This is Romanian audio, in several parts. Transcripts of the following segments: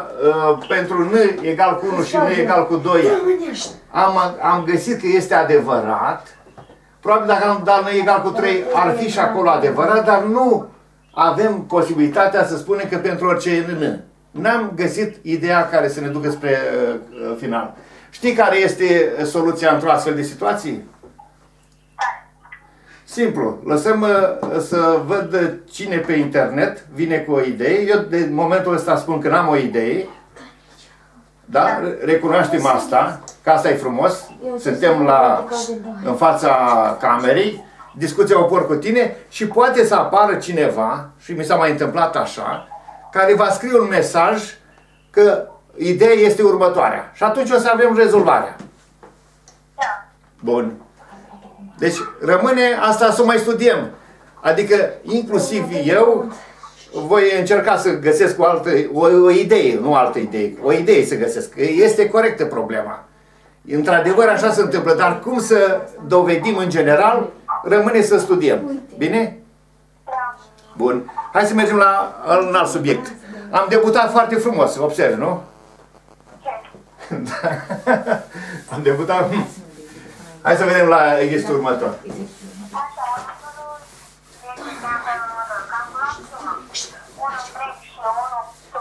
uh, pentru N egal cu 1 și N egal cu 2 am, am găsit că este adevărat. Probabil dacă am dat N egal cu 3 ar fi și acolo adevărat, dar nu avem posibilitatea să spunem că pentru orice N. N-am găsit ideea care să ne ducă spre uh, uh final. Știi care este soluția într-o astfel de situație? Simplu. Lăsăm uh, să văd cine pe internet vine cu o idee. Eu de momentul ăsta spun că n-am o idee. Da? Recunoaștem asta, că asta e frumos. Suntem la, în fața camerei, discuția o por cu tine și poate să apară cineva, și mi s-a mai întâmplat așa, care va scrie un mesaj că ideea este următoarea. Și atunci o să avem rezolvarea. Bun. Deci rămâne asta să mai studiem. Adică inclusiv eu voi încerca să găsesc o altă, o, o idee, nu o altă idee, o idee să găsesc. Este corectă problema. Într-adevăr așa se întâmplă, dar cum să dovedim în general, rămâne să studiem. Bine? Bun. Hai să mergem la un alt subiect. Am debutat foarte frumos, observ, nu? Da. Am debutat... Hai să vedem la exercițiul următor.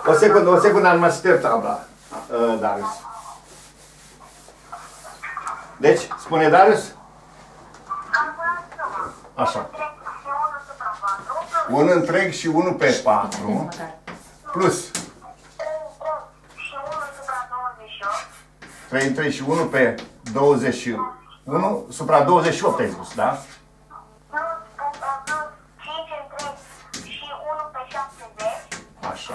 O secundă, o secundă, am mai șterg tabla, uh, Darius. Deci, spune Darius? Așa. Un întreg și unul pe 4 plus 3 întreg și 1 pe 21 supra 28 ai spus, da? Așa.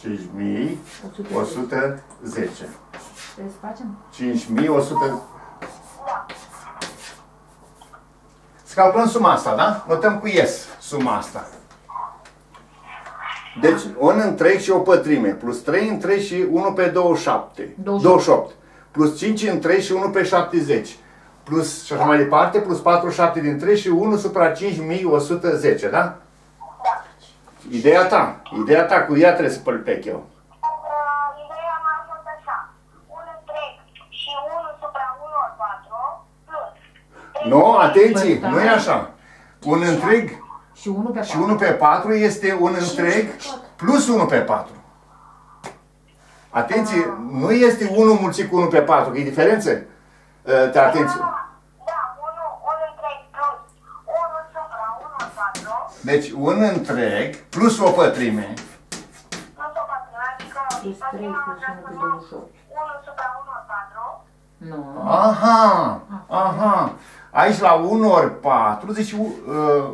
Cinci mii o sută zece. Trebuie să facem? Cinci mii o sută... Să calculăm suma asta, da? Notăm cu yes suma asta. Deci, un întreg și o pătrime, plus 3 întreg și 1 pe 27. 28. 28. Plus 5 întreg și 1 pe 70. Plus, și așa mai departe, plus 47 din 3 și 1 supra 5110, da? Da. Ideea ta. Ideea ta, cu ea trebuie să pălpec eu. Ideea m-a fost așa. 1 întreg și 1 supra 1 ori 4 plus... Nu, atenție, nu e așa. Un întreg Și 1 pe 4. și 1 pe 4 este un întreg plus 1 pe 4. Atenție, nu este 1 mulțit cu 1 pe 4, că e diferență. Uh, Te atenție. Da, 1, 1 întreg plus 1 supra 1 ori 4 Deci un întreg plus o pătrime. plus o pătrime, adică Plus 3 pătrima o plus 1 pe transformăm 28. 1 supra 1 ori 4 Nu. Aha, aha. Aici la 1 ori 4, deci uh,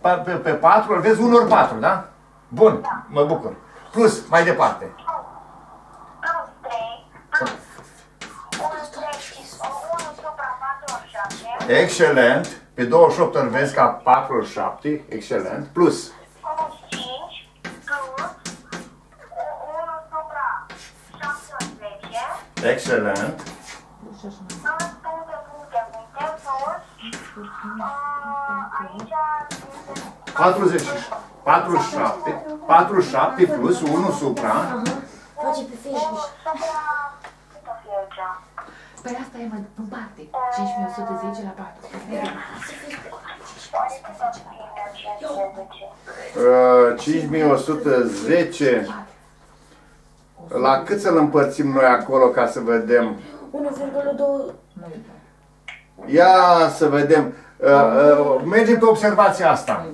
pe, pe, pe 4 îl vezi 1 ori 4, da? Bun, mă bucur. Plus, mai departe. plus 3 plus 1 întreg și 1 supra 4 ori 7 Excelent. Pe 28 îl vezi ca 4 ori 7. Excelent. Plus. plus 5 plus 1 supra 7 ori 10 Excelent. Și așa mai. plus puncte, puncte, puncte plus uh, aici este 40, 47. 47 plus 1 supra. Face pe Facebook. supra cât o fi aici? Păi asta e mai în parte. 5110 la 4. Oare cât o fi în 510? Uh, 5110. La cât să-l împărțim noi acolo ca să vedem? 1,2 Ia să vedem. Uh, uh, mergem pe observația asta.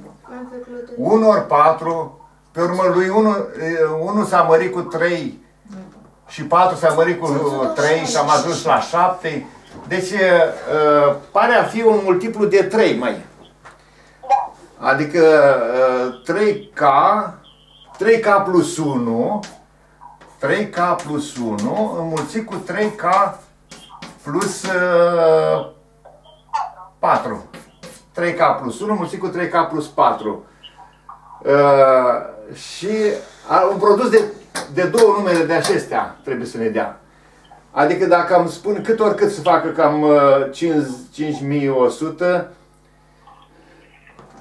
1 ori 4, pe urmă lui 1, 1 s-a mărit cu 3 și 4 s-a mărit cu 3 și am ajuns la 7. Deci uh, pare a fi un multiplu de 3, mai. Adică uh, 3K, 3K plus 1, 3K plus 1 înmulțit cu 3K plus uh, 4. 3K plus 1 mulțit cu 3K plus 4. Uh, și a, un produs de, de două numere de acestea trebuie să ne dea. Adică dacă am spun cât ori cât să facă cam uh, 5, 5100,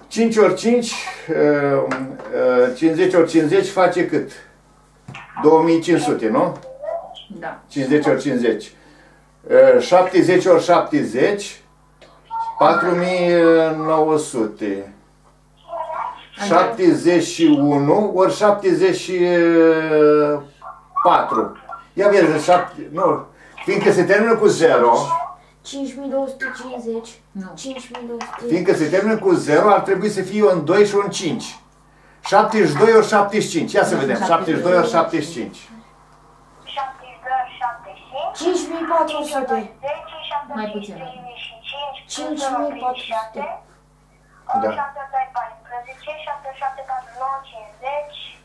5 ori 5, uh, uh, 50 ori 50 face cât? 2500, nu? Da. 50 ori 50. Uh, 70 ori 70, 4900. 71 ori 74. Ia vezi, 7, nu, fiindcă se termină cu 0, 5250. Nu. 5250. fiindcă se termină cu 0, ar trebui să fie un 2 și un 5. 72 ori 75. Ia să vedem. 72 ori 75. 72 ori 75. 5400. 10, Mai puțin. 35, 5400. Da. 7 ori 14, 7 ori 7, 49, 50.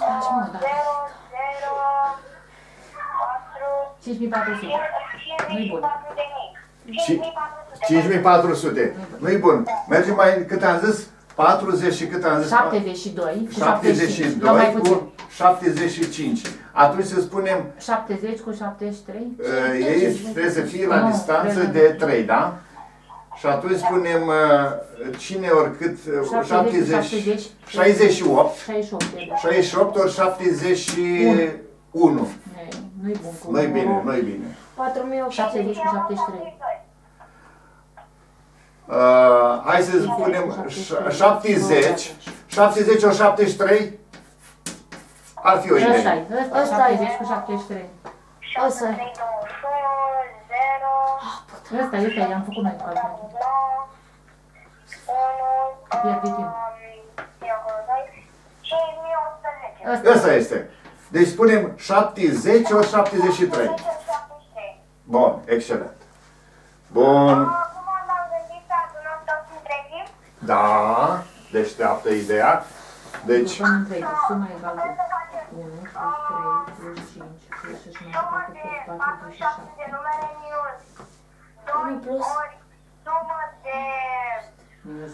Faci, mă, da. 0, 0, 4, 5400. Nu-i bun. 54 de mii. Și- 5400. 5400. Nu-i bun. Mergem mai, cât am zis? 40 și cât am zis? 72 cu 75. La 72 mai puțin. cu 75. Atunci să spunem, 70 cu 73. uh, ei trebuie să fie la Nu, distanță trebuie. de 3, da? Și atunci spunem uh, cine ori cât, uh, 70, 70, 68, 68. e, da. 68 ori 71. Nu, Nu-i bun. cu- Nu-i bine, nu-i bine. 4800. 70 cu 73. Uh, hai să spunem ș- 70, 70 ori 73 ar fi o Ăsta idee. e, ăsta, Ăsta 70 e. cu 73. Ăsta e. 0, Ăsta, ăsta i-am făcut noi calcul. Pierde timp. Ăsta. Ăsta este. Deci spunem 70 ori 73. Bun, excelent. Bun, da, deșteaptă ideea. Deci, Deci, în 3, suma egală cu 1 plus 3 plus 5 plus 69 plus 4 plus 7. Minus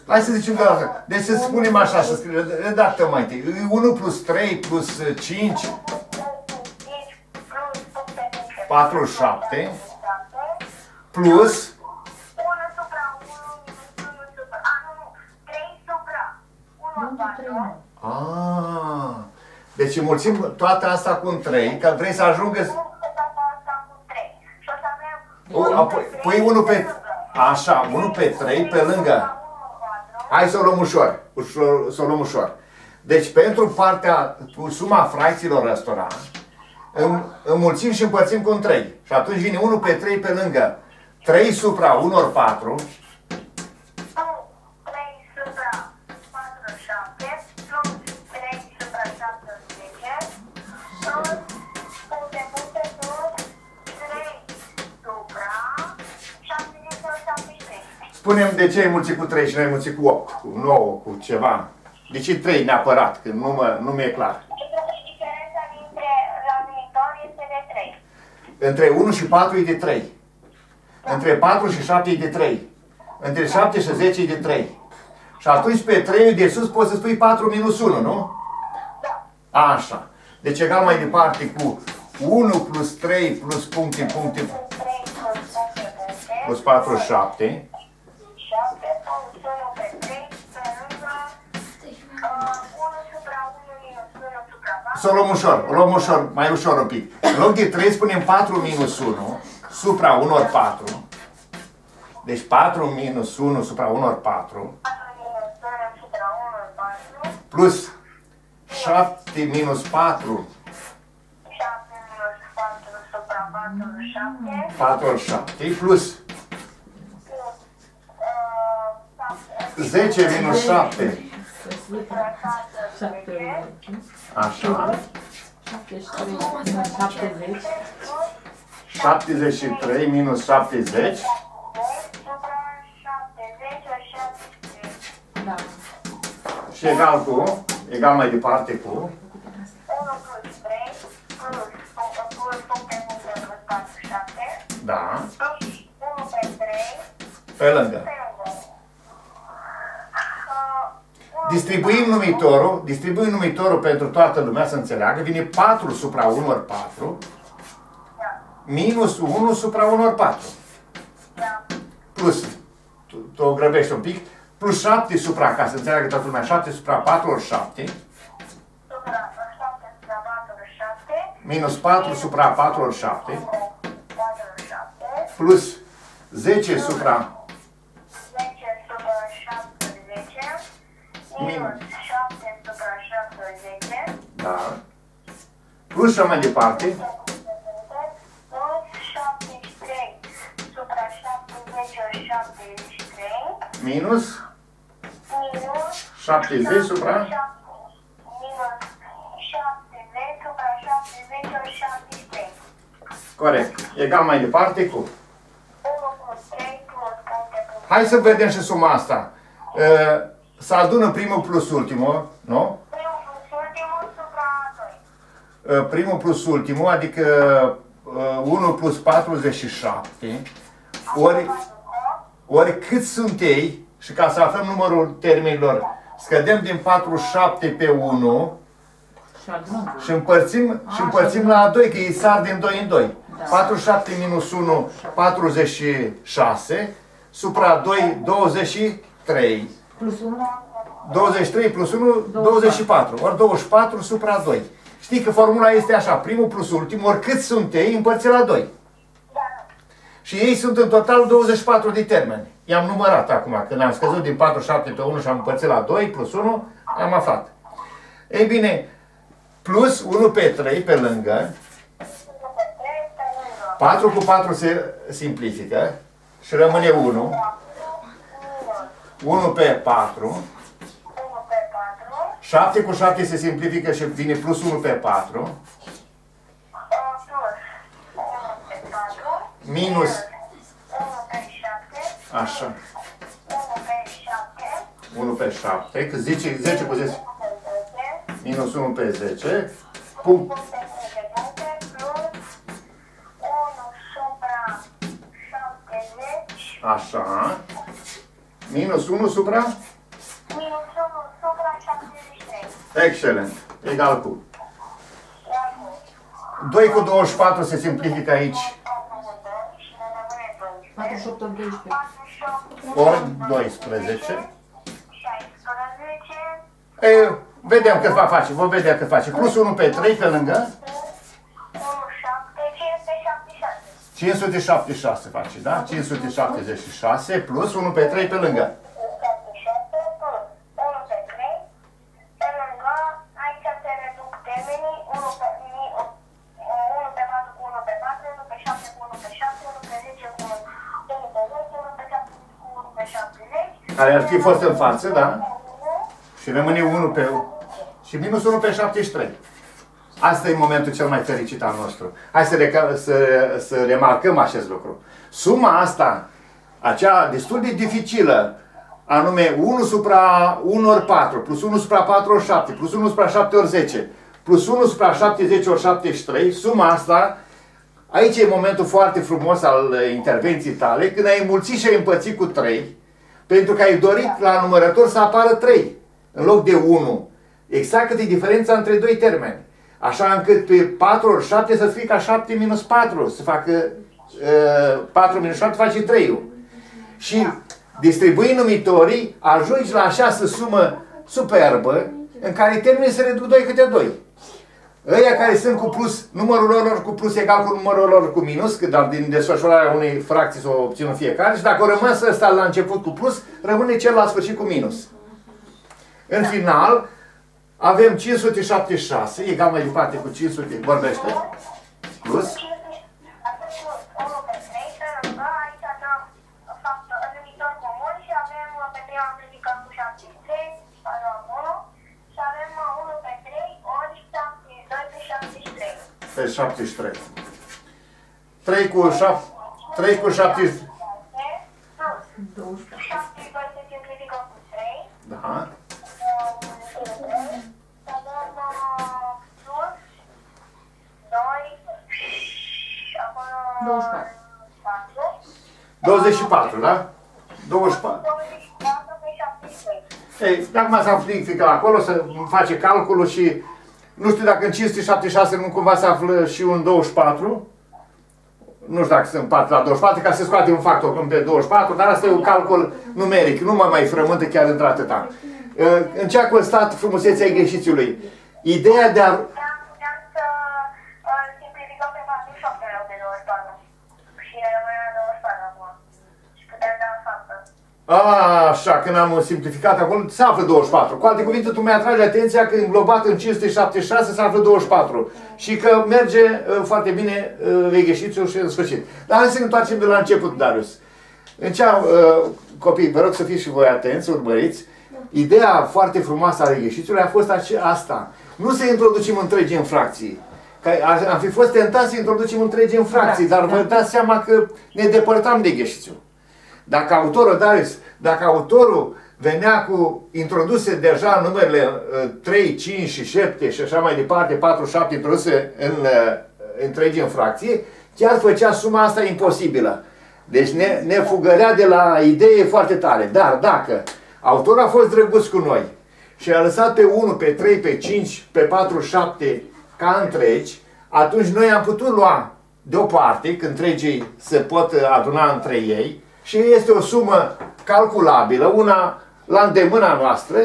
hai să zicem de la asta. Deci să spunem așa, să scriem, redactăm mai întâi. 1 plus 3 plus 5, 47, plus 1 supra 1 minus 1 supra... A, nu, nu. 3 supra 1 Nu, 3 4. nu. Ah, deci înmulțim toată asta cu un 3, că vrei să ajungă... apoi, pui unul pe... Așa, unul pe 3 pe lângă... Hai să o luăm ușor, ușor să o luăm ușor. Deci pentru partea cu suma fracțiilor ăstora, îm- înmulțim și împărțim cu un 3. Și atunci vine 1 pe 3 pe lângă 3 supra 1 ori 4, spunem de ce ai mulțit cu 3 și nu ai mulțit cu 8, cu 9, cu ceva. De ce 3 neapărat, că nu, mă, nu mi-e clar. Diferența dintre la viitor este de 3. Între 1 și 4 e de 3. Între 4 și 7 e de 3. Între 7 și 10 e de 3. Și atunci pe 3 de sus poți să spui 4 minus 1, nu? Așa. Deci egal mai departe cu 1 plus 3 plus puncte, puncte, 3 plus puncte, puncte, plus 4, 7. 7 plus 1 pe 3 pe lângă uh, 1 supra 1 minus 1 supra 4. Să o luăm ușor, o luăm ușor, mai ușor un pic. În loc de 3 spunem 4 minus 1 supra 1 ori 4. Deci 4 minus 1 supra 1 ori 4 4 minus 1 supra 1 4. plus 7 minus 4 7 minus 4 supra 4 7. 4 ori 7 plus 10 minus 7. supra 7 10. Așa. 73 minus 70. 73 minus 70. supra 70 ori 70. Da. Și egal cu, egal mai departe cu 1 plus 3 plus plus puncte puncte plus 4 7. Da, Plus 1 pe 3 pe lângă. Distribuim numitorul, distribuim numitorul pentru toată lumea să înțeleagă, vine 4 supra 1 ori 4, minus 1 supra 1 ori 4. Da. Plus, tu, tu o grăbești un pic, plus 7 supra, ca să înțeleagă toată lumea, 7 supra 4 ori 7, Supra 7 supra 4 ori 7. minus 4 supra 4 ori 7, 4 ori 7. plus 10 supra 10 supra 7 ori 10. Minus 7 supra 7 ori 10. Da. Plus și mai departe, Plus 73 supra 70 ori 73. minus Minus 70 supra Minus 70 supra 70 ori 73. Corect. Egal mai departe cu. 1 plus 3 plus puncte plus Hai să vedem și suma asta. Uh, Să adună primul plus ultimul, nu? Primul plus ultimul supra 2. Uh, Primul plus ultimul, adică uh, 1 plus 47, ori, ori cât sunt ei, și ca să aflăm numărul termenilor, scădem din 47 pe 1 Și adunăm. și împărțim, și împărțim la 2, că ei sar din 2 în 2. 47 minus 1, 46, supra 2, 23. Plus 1. 23 plus 1, 24. Ori 24 supra 2. Știi că formula este așa, primul plus ultimul, ori cât sunt ei, împărțit la 2. Da. Și ei sunt în total 24 de termeni. I-am numărat acum, când am scăzut din 47 pe 1 și am împărțit la 2 plus 1, am aflat. Ei bine, plus 1 pe 3 pe lângă, 1 pe 3 pe lângă. 4 cu 4 se simplifică și rămâne 1. Minus 1 pe 4, 1 pe 4. 7 cu 7 se simplifică și vine plus 1 pe 4, uh, Plus 1 pe 4. minus, 1 pe 7. așa, 1 pe 7. 1 pe 7, că 10, 10 cu 10, 1 pe 10. minus 1 pe 10, punct, Puncte puncte puncte plus 1 supra 70 așa, minus 1 supra, minus 1 supra 73. excelent, egal cu. Iar cu 2 cu 24 se simplifică aici, 48 ori 12. ori 12. 16. E, vedem cât va face, vom vedea cât face. Plus 1 pe 3 pe lângă, 576. 576 face, da? 576 plus 1 pe 3 pe lângă. 77 plus 1 pe 3. Pe lângă, aici se reduc termenii. 1 pe, 1 pe 4 cu 1 pe 4, 1 pe 7 cu 1 pe 7, 1 pe 10 cu 1 pe 10, 1 pe 7 cu 1 pe 70. Care ar fi fost în față, da? Și rămâne 1 pe... Și minus 1 pe 73. Asta e momentul cel mai fericit al nostru. Hai să, reca- să, să remarcăm acest lucru. Suma asta, acea destul de dificilă, anume 1 supra 1 ori 4, plus 1 supra 4 ori 7, plus 1 supra 7 ori 10, plus 1 supra 70 ori 73, suma asta, aici e momentul foarte frumos al uh, intervenției tale, când ai înmulțit și ai împărțit cu 3, pentru că ai dorit la numărător să apară 3, în loc de 1. Exact cât e diferența între doi termeni. Așa încât pe 4 ori 7 să fie ca 7 minus 4, să facă uh, 4 minus 7 face 3 Și distribui numitorii, ajungi la această sumă superbă, în care termenii se reduc 2 câte 2. Ăia care sunt cu plus, numărul lor cu plus egal cu numărul lor cu minus, că dar din desfășurarea unei fracții să o obțină fiecare, și dacă o rămas ăsta la început cu plus, rămâne cel la sfârșit cu minus. În final, avem 576, egal mai departe cu 500, vorbește, plus, Atunci, 1 pe 3, pe lângă, aici avem fapt numitor comun și avem pe 3 am ridicat cu 73, avem 1 și avem 1 pe 3 ori 72 pe 73. pe 73. 3 cu 7, 3 cu 7, Plus 12. 72 se simplifică cu 3. da, Avem plus 2 și acolo 24. 4. 24, da? 24. 24 pe 73. Ei, acum s-a simplificat acolo, să face calculul și nu știu dacă în 576 nu cumva se află și un 24, nu știu dacă se împart la 24, ca să scoatem un factor cum de 24, dar asta e un calcul numeric, nu mă mai frământă chiar într-atâta. Uh, În ce a constat frumusețea exercițiului? Ideea de a... Puteam, puteam să uh, simplificăm pe 47 în loc de 24. Și rămânea 24 acum. Și puteam da în faptă. A, așa, când am simplificat acolo, se află 24. Cu alte cuvinte, tu mi-atragi atenția că înglobat în 576 se află 24. Și că merge uh, foarte bine uh, exercițiul și în sfârșit. Dar hai să ne întoarcem de la început, Darius. În cea, uh, copii, vă rog să fiți și voi atenți, să urmăriți. Ideea foarte frumoasă a exercițiului a fost ace- asta. Nu să introducem întregi în fracții. Că a- am fi fost tentați să introducem întregi în fracții, dar vă dați seama că ne depărtam de exercițiu. Dacă autorul, Darius, dacă autorul venea cu introduse deja numerele uh, 3, 5 și 7 și așa mai departe, 4, 7 introduse în uh, întregi în fracție, chiar făcea suma asta imposibilă. Deci ne, ne fugărea de la idee foarte tare. Dar dacă autorul a fost drăguț cu noi și a lăsat pe 1, pe 3, pe 5, pe 4, 7 ca întregi, atunci noi am putut lua deoparte, că întregii se pot aduna între ei, și este o sumă calculabilă, una la îndemâna noastră,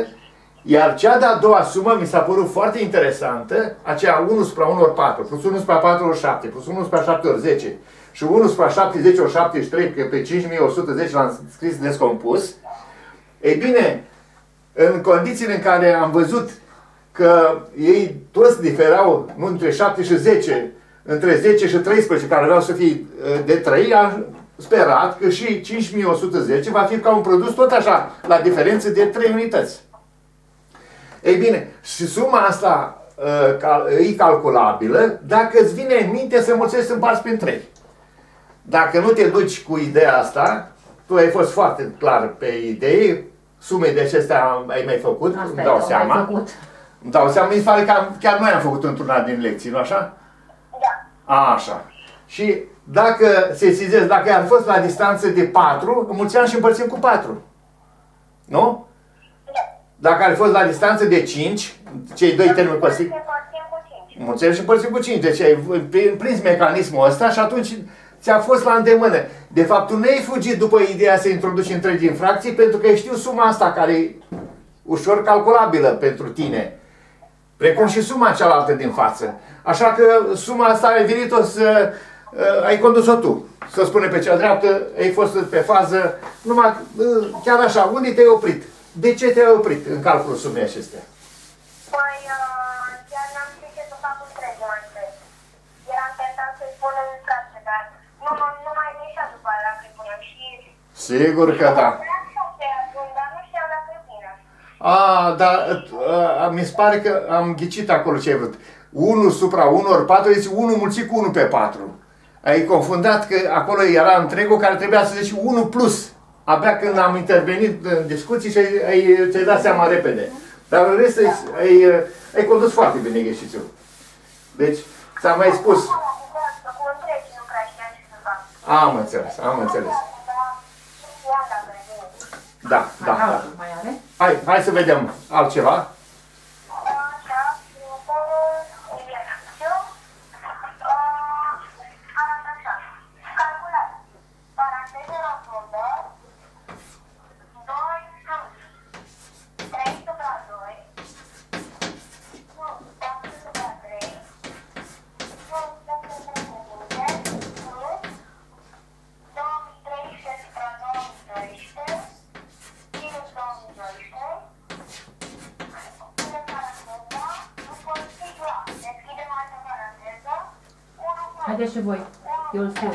iar cea de-a doua sumă mi s-a părut foarte interesantă, aceea 1 supra 1 ori 4, plus 1 supra 4 ori 7, plus 1 supra 7 ori 10 și 1 supra 70 ori 73, că pe 5110 l-am scris descompus. Ei bine, în condițiile în care am văzut că ei toți diferau, nu între 7 și 10, între 10 și 13, care vreau să fie uh, de 3, am sperat că și 5110 va fi ca un produs tot așa, la diferență de 3 unități. Ei bine, și suma asta uh, cal- e calculabilă dacă îți vine în minte să mulțești în parți prin 3. Dacă nu te duci cu ideea asta, tu ai fost foarte clar pe idei, sume de acestea ai mai făcut, Asta îmi e, dau au seama. mai făcut. Îmi dau seama, mi se pare că am, chiar noi am făcut într-una din lecții, nu așa? Da. A, așa. Și dacă se sizez, dacă ar fost la distanță de 4, înmulțeam și împărțim cu 4. Nu? Da. Dacă ar fi fost la distanță de 5, cei doi termeni Să păsivi, împărțim cu 5. înmulțeam și împărțim cu 5. Deci ai pri- prins mecanismul ăsta și atunci ți-a fost la îndemână. De fapt, tu nu ai fugit după ideea să introduci întregi infracții pentru că știu suma asta care e ușor calculabilă pentru tine. Precum și suma cealaltă din față. Așa că suma asta ai venit-o să uh, ai condus-o tu. Să spune pe cea dreaptă, ai fost pe fază, numai uh, chiar așa, unde te-ai oprit? De ce te-ai oprit în calculul sumei acestea? Păi, uh, chiar n-am știut ce să fac cu întregi mai întâi. Eram tentat să-i spun în frate, dar nu, nu, nu mai ieșea după aia dacă îi punem și... Sigur că da. Vreau să spun, dar nu știam dacă e bine. A, dar uh, mi se pare că am ghicit acolo ce ai vrut. 1 supra 1 ori 4 este 1 mulțit cu 1 pe 4. Ai confundat că acolo era întregul care trebuia să zici 1 plus. Abia când am intervenit în discuții și ai, ai, ți-ai dat seama repede. Dar în rest ai, ai, ai condus foarte bine exercițiul. Deci, ți-am mai spus. Că cu întregi nu prea știam ce să fac. Am înțeles, am înțeles. Dar nu știam dacă e bine. Da, da, Mai da. altul mai are? Hai, hai să vedem altceva. Așa, următorul exercițiu. Uh, arată așa. Calculați. Paranteze rotundă. 2 plus 3 supra 2. Nu, 4 supra 3. Nu, 7 supra 3. Plus 2013 supra 2012. Minus 2012. Haideți și voi. Eu îl scriu.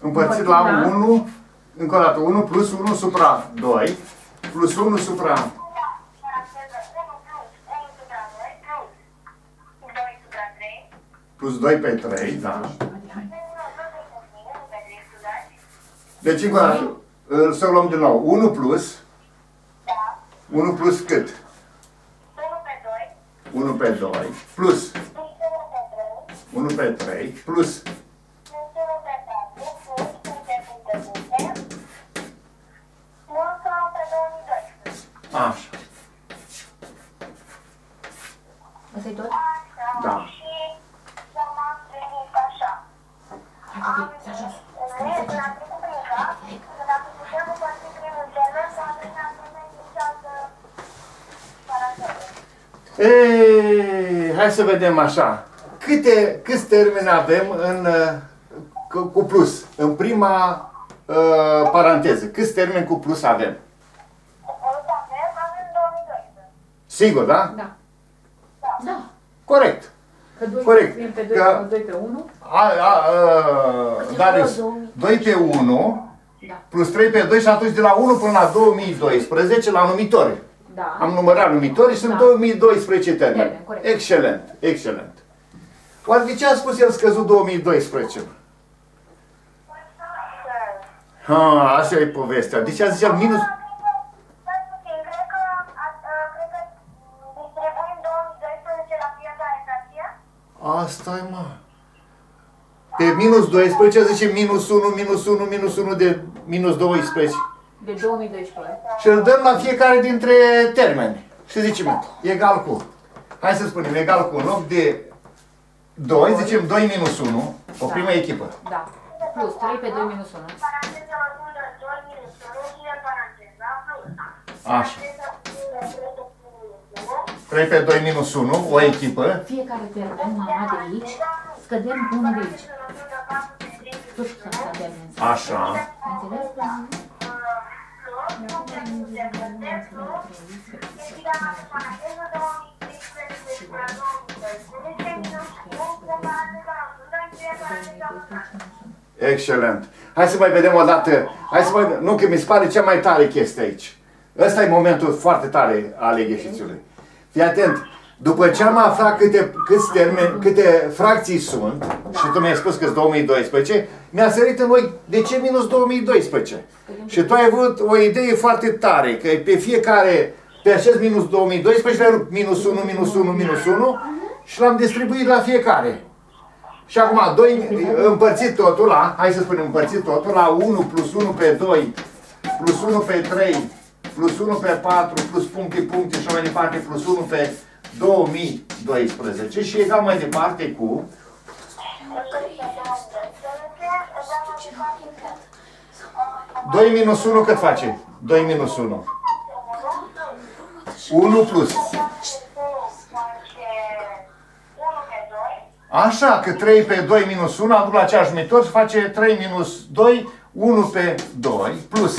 Împărțit la 1, încă o dată, 1 plus 1 supra 2, plus 1 supra plus 2 pe 3, da. Deci încă o dată, îl să o luăm din nou. 1 plus, 1 plus cât? 1 pe 2, plus 1 pe 3 plus 8. Asta e tot? Da. Și eu m-am gândit așa. Am zis, când am trecut să fac primul termen, Ei, hai să vedem așa. Câte, câți termeni avem în, uh, cu, cu plus? În prima uh, paranteză. Câți termeni cu plus avem? O să avem, avem 2012. Sigur, da? Da. Da. Corect. Că 2 Corect. scriem pe 2, Că- 2 pe 1. A, a, a, Darius, 2 pe 1 Da. plus 3 pe 2 și atunci de la 1 până la 2012 la numitori. Da. Am numărat numitorii și sunt Da. 2012 termeni. Termeni, corect. Excelent, excelent. Oare de ce a spus el scăzut 2012? Ha, așa e povestea. Deci a zis el minus... Stai puțin, cred că, a- a- cred că distribuim 2012 la fiecare fracție. Asta e, mă. Pe minus 12 zice minus 1, minus 1, minus 1 de minus 12. De 2012. Și îl dăm la fiecare dintre termeni. Și zicem, egal cu. Hai să spunem, egal cu, în loc de 2, zicem 2 minus 1, o Da. primă echipă. Da. Plus 3 pe 2 minus 1. Paranteza rotundă 2 minus 1 și în paranteza plus. Așa. Paranteza rotundă 3 minus 1. 3 pe 2 minus 1, o echipă. Fiecare termen, mama de aici, scădem cu unul de aici. Rotundă 4 pe 3 minus Tot să scădem. Așa. Ai înțeles? Excelent. Hai să mai vedem o dată. Hai să mai Nu, că mi se pare cea mai tare chestie aici. Ăsta e momentul foarte tare al exercițiului. Fii atent. După ce am aflat câte, câți termeni, câte fracții sunt, și tu mi-ai spus că 2012, mi-a sărit în noi de ce minus 2012. Și tu ai avut o idee foarte tare, că pe fiecare, pe acest minus 2012, le rup minus 1, minus 1, minus 1 și l-am distribuit la fiecare. Și acum, 2 împărțit totul la, hai să spunem împărțit totul la 1 plus 1 pe 2, plus 1 pe 3, plus 1 pe 4, plus puncte, puncte și așa mai departe, plus 1 pe 2012 și egal mai departe cu 2 minus 1 cât face? 2 minus 1. 1 plus. Așa, că 3 pe 2 minus 1 aduc la aceeași numitor și face 3 minus 2, 1 pe 2, plus,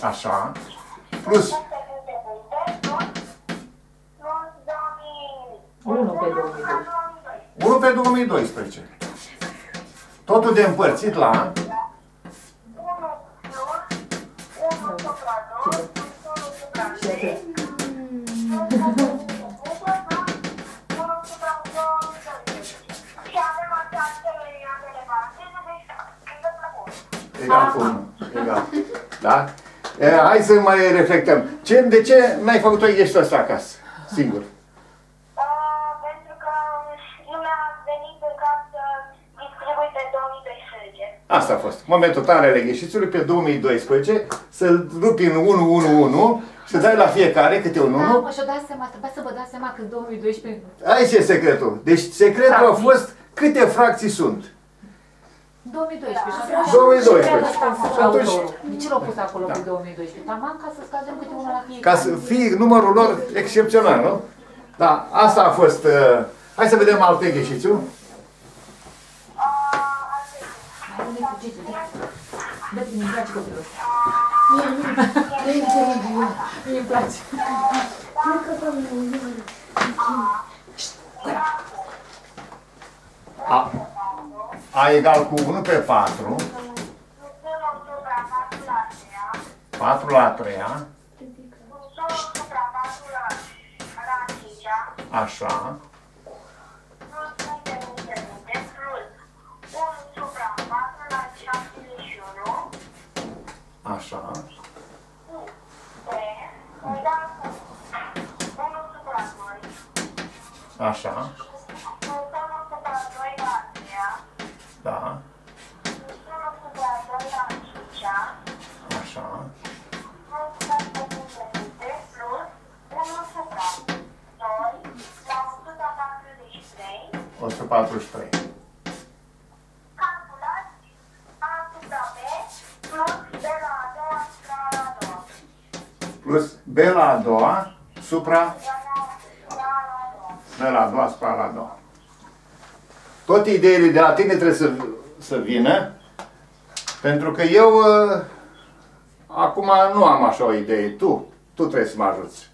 așa, plus, 1 pe 2012. 1 pe 2012. Totul de împărțit la, Și atât. Și avem această ambele paranteze, deci îmi plăcut. egal cu 1, egal. Da? E, hai să mai reflectăm. Ce, de ce n-ai făcut o exercițiul ăsta acasă, singur? Asta a fost. Momentul tare al exercițiului pe 2012, să-l rupi în 1, 1, 1 și să dai la fiecare câte un 1. Da, mă, și-o dați seama, trebuia să vă dați seama că 2012... Aici e secretul. Deci secretul a Fracții. fost câte fracții sunt. 2012. Și atunci 2012. ce a spus Și atunci- autorul? De ce l-au pus acolo pe 2012? Taman ca să scadem câte unul la fiecare. Ca să fie numărul lor excepțional, nu? Da, asta a fost... Uh, hai să vedem alt exercițiu. Mai bine cu ce Dă-te, mi-mi place copilul ăsta. Mie nu. Nu înțeleg eu. Mie îmi place. Nu că pe mine. A, a egal cu 1 pe 4, 4 la 3, așa, așa, așa, da, așa, 143. Calculați A supra B plus B la a doua supra A la doua. Plus B la a doua supra n la a doua supra la a doua. Toate ideile de la tine trebuie să, să vină, pentru că eu uh, acum nu am așa o idee. Tu, tu trebuie să mă ajuți.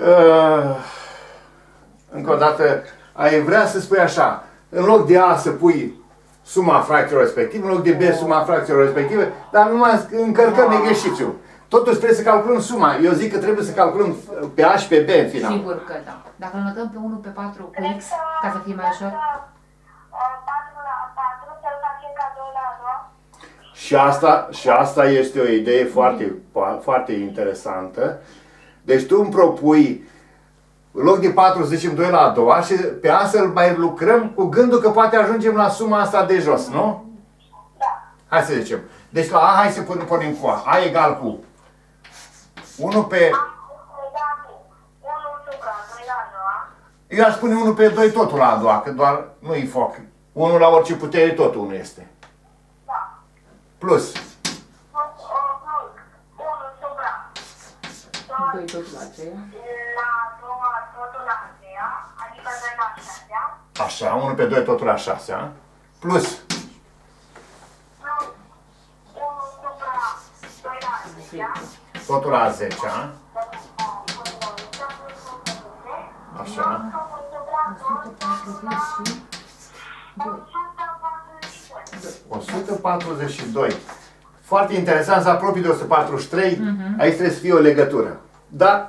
Uh, încă o dată, ai vrea să spui așa, în loc de A să pui suma fracțiilor respective, în loc de B suma fracțiilor respective, dar numai încărcăm exercițiul. Totuși trebuie să calculăm suma. Eu zic că trebuie să calculăm pe A și pe B în final. Sigur că da. Dacă îl notăm pe 1 pe 4 cu X, ca să fie mai ușor, 4 la 4, să-l facem ca 2 la a doua. Și asta, și asta este o idee foarte, foarte interesantă. Deci tu îmi propui, în loc de 4 să zicem 2 la a doua și pe asta îl mai lucrăm cu gândul că poate ajungem la suma asta de jos, nu? Da. Hai să zicem. Deci la A, hai să punem, punem cu A. A egal cu 1 pe... Egal cu 1 supra 2 la a doua. Eu aș spune 1 pe 2 totul la a doua, că doar nu-i foc. 1 la orice putere, tot 1 este. Da. Plus. Plus, uh, plus 1 supra 2 2 tot la aceea. la a doua, totul la a treia, adică 2 la a șasea. Așa, 1 pe 2 totul la 6. a? Plus. Plus 1 supra 2 la a zecea. Totul la 10. a? Așa. 142. Foarte interesant, să apropii de 143. Aici trebuie să fie o legătură. Dar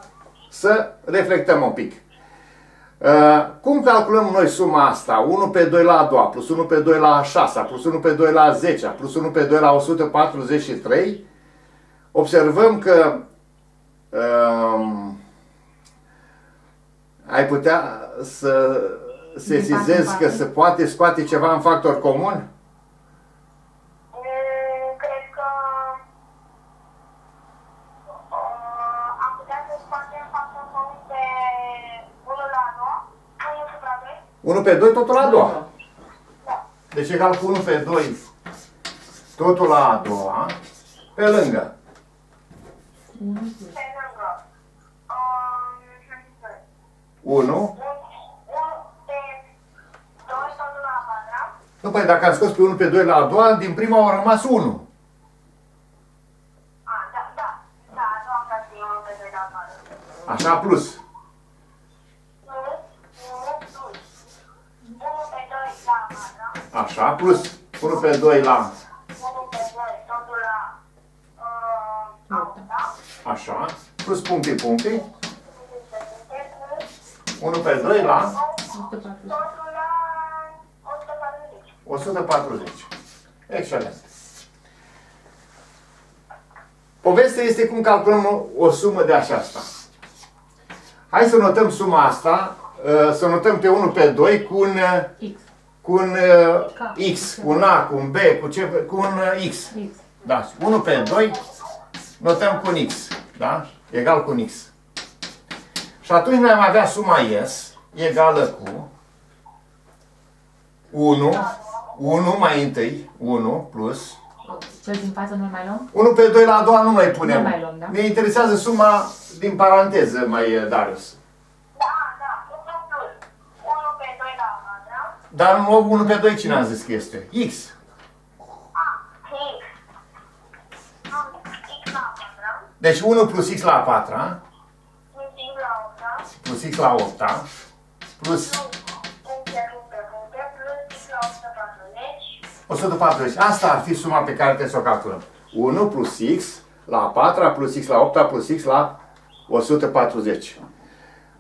să reflectăm un pic. Uh, cum calculăm noi suma asta? 1 pe 2 la a doua, plus 1 pe 2 la a șasea, plus 1 pe 2 la a zecea, plus 1 pe 2 la 143. Observăm că um, ai putea să sesizezi că se poate scoate ceva în factor comun? Cred că uh, am putea să scoatem factor comun pe 1 la a doua, 1 supra 2. 1 pe 2 totul la a doua. Da. Deci egal cu 1 pe 2 totul la a doua, pe lângă. 1 plus. Pe lângă. Um, 1. 1 pe 2 totul la a patra. Nu, păi dacă am scos pe 1 pe 2 la a doua, din prima au rămas 1. A, da, da. Da, a doua fracție e 1 pe 2 la a patra. Așa, plus. Plus 1 plus 1 pe 2 la a patra. Așa, plus 1 pe 2 la 1 pe 2 totul la uh, a opta. așa, plus puncte, puncte. 1 1 pe 2 la Totul la 140. 140. Excelent. Povestea este cum calculăm o, o sumă de așa asta. Hai să notăm suma asta, uh, să notăm pe 1 pe 2 cu un, uh, X. cu un uh, X, cu un A, cu un B, cu, ce, cu un uh, X. X. Da, 1 pe 2 notăm cu un X, da? Egal cu un X. Și atunci noi am avea suma S egală cu 1, 1 mai întâi, 1 plus Cel din față nu mai luăm? 1 pe 2 la a doua nu mai punem. Nu mai luăm, da? Ne interesează suma din paranteză, mai eh, Darius. Da, da, 1 plus 1 pe 2 la a patra. Dar în loc 1 pe 2 cine a zis că este? X. A, X. X la a patra. Deci 1 plus X la a patra, Plus X la a opta. plus X la a opta, plus Puncte, puncte, puncte. Plus X la 140. 140. Asta ar fi suma pe care trebuie să o calculăm. 1 plus X la a patra, plus X la a opta, plus X la 140.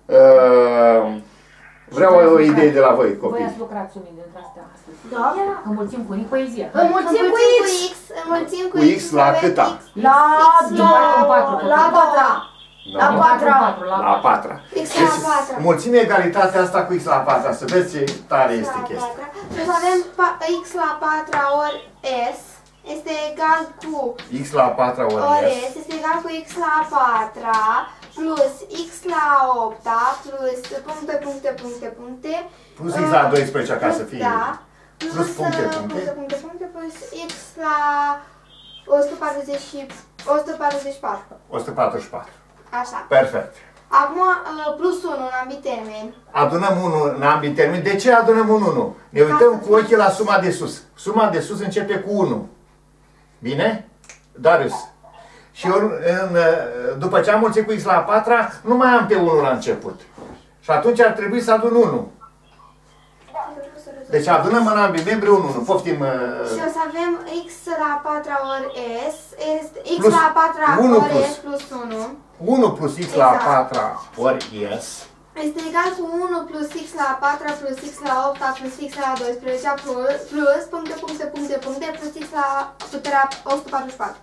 Uh, vreau o idee de la voi, Voi copii. ați lucrat unii dintre astea astăzi. Da. Înmulțim cu unii poezie. Înmulțim cu X. Înmulțim cu Cu X. X la avem câta? X. La X din patru în patru. La a patra. La Da. a patra. La a patra. X la a patra. Mulțime egalitatea asta cu X la a patra. Să vezi ce tare este La a chestia. patra. Deci avem pa- X la a patra ori S este egal cu X la a patra ori ori S. S este egal cu x la a patra plus x la a opta plus puncte, puncte, puncte, puncte. Plus x la 12 ca plus- să fie. Da. Plus, plus puncte, uh, puncte. puncte, puncte, puncte, plus x la 140 și 144. 144. Așa. Perfect. Acum uh, plus 1 în ambii termeni. Adunăm unul în ambii termeni. De ce adunăm un 1? Ne uităm cu ochii la suma de sus. Suma de sus începe cu 1. Bine? Darius. Și eu, în, după ce am mulțit cu x la a patra, nu mai am pe 1 la început. Și atunci ar trebui să adun 1. Deci adunăm în ambii membri un 1. Poftim. uh, Și o să avem x la a patra ori s, este x Plus la a patra unu ori plus. s plus 1. 1 plus x la a Exact. patra ori s. Este egal cu 1 plus x la a patra plus x la a opta plus x la a 12 plus, plus puncte, puncte, puncte, puncte plus x la puterea 144.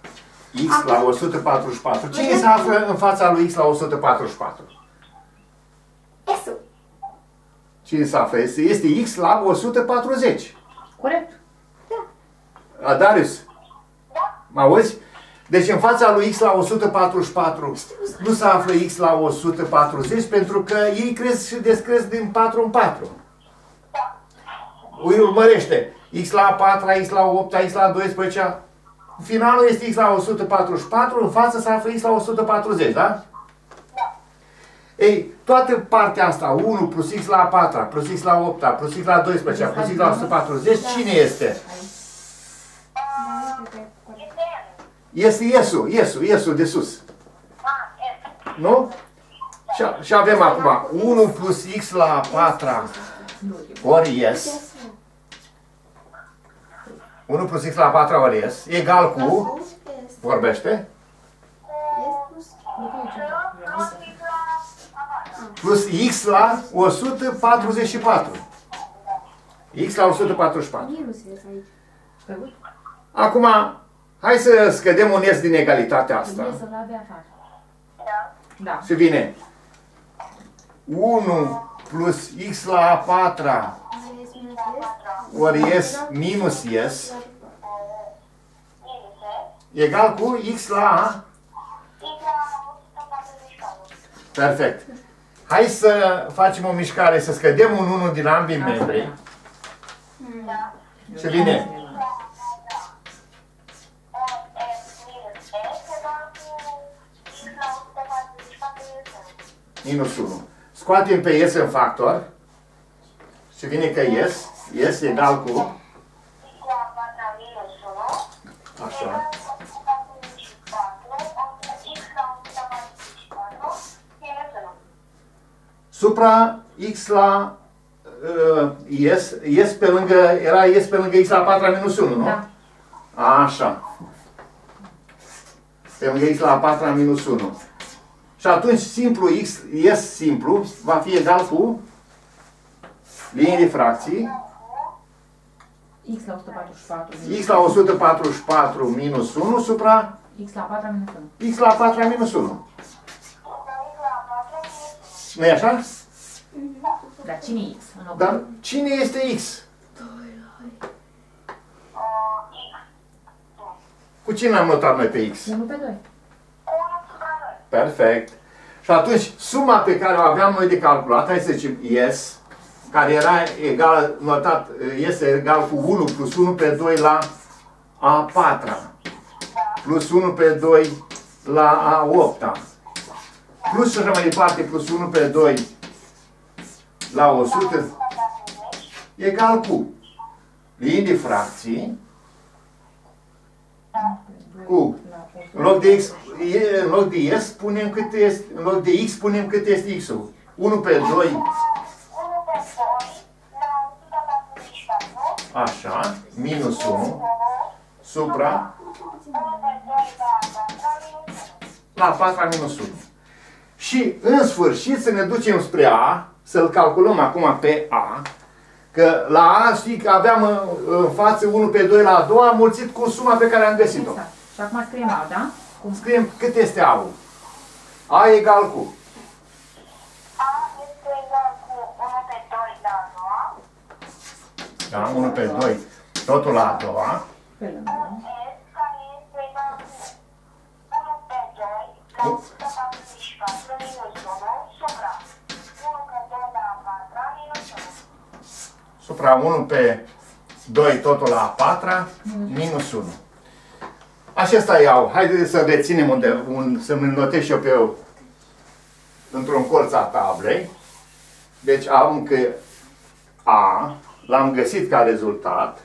X Acum- la 144. Cine Vedem se află în fața lui x la 144? S-ul. Cine se află? Este, este x la 140. Corect. A, Darius, mă auzi? Deci în fața lui x la 144 nu se află x la 140 pentru că ei cresc și descresc din 4 în 4. Ui, urmărește. x la 4, x la 8, x la 12. Finalul este x la 144, în față se află x la 140, da? Ei, toată partea asta, 1 plus x la 4, plus x la 8, plus x la 12, plus x la 140, cine este? Este N. Este iesul, iesul, iesul de sus. A, S. Nu? Și, și avem acum 1 plus x la a patra ori s. 1 plus x la a patra ori s egal cu, S. vorbește, S plus Plus X la a patra. plus x la 144. x la 144. minus S aici. Pe văd? Acum, hai să scădem un s din egalitatea asta. Trebuie să-l avea afară. Da. Da. Și vine 1 plus x la a patra S minus S. ori s minus s Minus S. egal cu x la a X la 144. Perfect. Hai să facem o mișcare, să scădem un 1 din ambii membri. Da. Și vine O, S minus S egal cu X la 144 minus 1. minus 1. Scoatem pe s în factor. Și vine că s, s egal cu, X la a patra minus 1. așa, Egal cu 144. X la 144 minus 1. supra x la uh, s, s pe lângă, era s pe lângă x la 4 minus 1, nu? Da. Așa. Pe lângă x la 4 minus 1. Și atunci simplu x, s simplu, va fi egal cu linie de fracții, X la 144. x la 144 minus 1 supra X la 4 minus 1. x la 4 minus 1. X la 4 minus 1. nu e așa? Dar cine e X? În loc Dar cine este x? X. Cu cine am notat noi pe x? 1 pe 2. 1 supra 2. Perfect. Și atunci, suma pe care o aveam noi de calculat, hai să zicem yes, care era egal, notat, este egal cu 1 plus 1 pe 2 la a patra, plus 1 pe 2 la a opta, plus și așa mai departe, plus 1 pe 2 la 100, egal cu linii de fracții, cu în loc de x, e- în loc de s, punem cât este, în loc de x, punem cât este x-ul. 1 pe 2, așa, minus 1, supra, 1 pe 2 la la 4 minus 1. 4 minus 1. Și, în sfârșit, să ne ducem spre A, să-l calculăm acum pe A, că la A, știi că aveam în, în față 1 pe 2 la a doua, mulțit cu suma pe care am găsit-o. Exact. Și acum scriem A, da? Cum? Scriem cât este A-ul. A egal cu Da, așa, 1 pe 2, totul la a doua. Supra 1 pe 2, totul la a patra, mhm. minus 1. Acesta iau. Haideți să reținem unde, un, să-mi notez eu pe eu într-un colț a tablei. Deci am că A l-am găsit ca rezultat,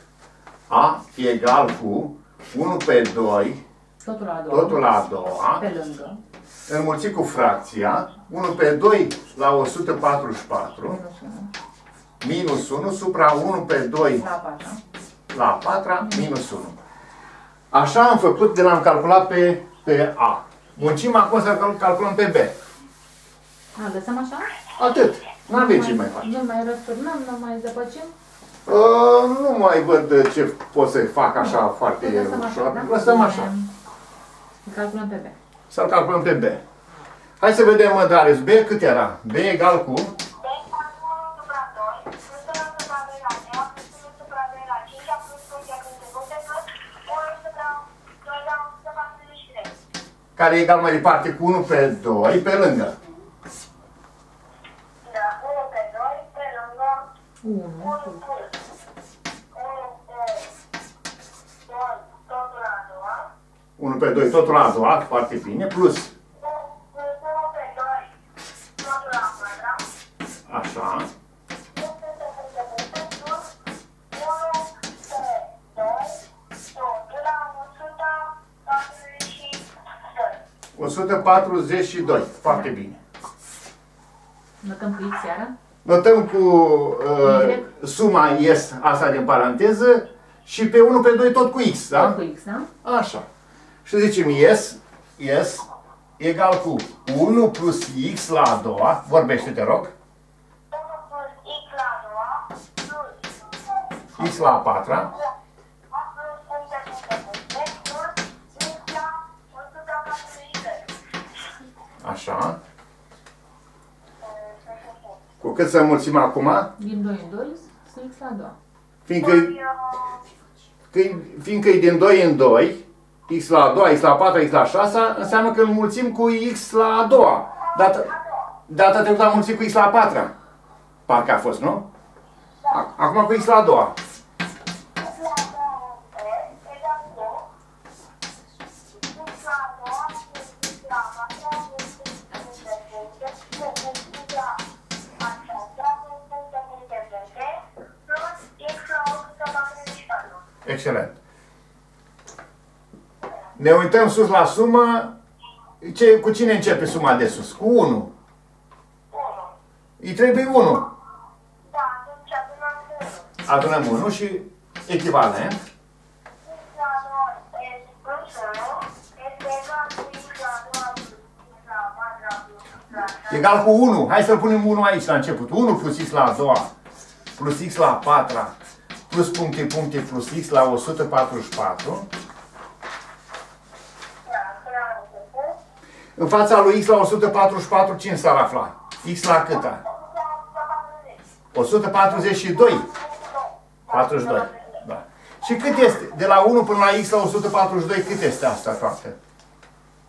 A egal cu 1 pe 2, Totul la a doua. totul la a doua, Pe lângă. înmulțit cu fracția, 1 pe 2 la 144, Minus 1. minus 1, supra 1 pe 2 La a patra. la a patra, minus 1. Așa am făcut de l-am calculat pe, pe A. Muncim acum să cal- calculăm pe B. A, lăsăm așa? Atât. N-avem ce mai face. Nu mai răsturnăm, nu mai zăpăcim? Uh, nu mai văd ce pot să fac așa foarte Păi lăsăm așa, ușor. da? Lăsăm așa. Îl calculăm pe B. Să-l calculăm pe B. Hai să vedem, mă, Darius. B cât era? B egal cu... B egal cu 1 supra 2, plus 1 supra 2 la 2, plus 1 supra 2 la 5, plus puncte puncte puncte, plus 1 supra 2 la 143. Care e egal mai departe cu 1 pe 2 pe lângă. Da, 1 pe 2, pe lângă 1 1 plus 1 pe 2, totul la a doua, 1 pe 2 totul la a doua, foarte bine, plus 1 plus 1 pe 2, totul la a patra, așa, plus puncte puncte puncte, plus 1 pe 2, totul la 142. 142. Foarte bine. Notăm cu X iară? Notăm cu uh, suma ies asta din paranteză și pe 1 pe 2 tot cu x, Tot da? cu X, da? Așa. Și zicem ies, ies egal cu 1 plus x la a doua, vorbește te rog, 1 plus x la a doua, plus x la a patra, plus puncte puncte puncte, plus x la 142. așa. Cu cât să înmulțim acum? Din 2 în 2, să X la a doua. Fiindcă, că, fiindcă e din 2 în 2, x la a doua, x la a patra, x la a șasea, înseamnă că îl mulțim cu x la a doua. Data, data trecută am mulțit cu x la a patra. Parcă a fost, nu? Ac- Acum cu x la a doua. Excelent. Ne uităm sus la sumă. Ce, cu cine începe suma de sus? Cu 1. Îi trebuie 1. Adunăm 1 și echivalent. Egal cu 1. Hai să-l punem 1 aici la început. 1 plus x la a doua, plus x la a patra, plus puncte, puncte, plus x la 144. În fața lui x la 144, cine s-ar afla? x la câta? 142. 42. Da. Și cât este? De la 1 până la x la 142, cât este asta toată?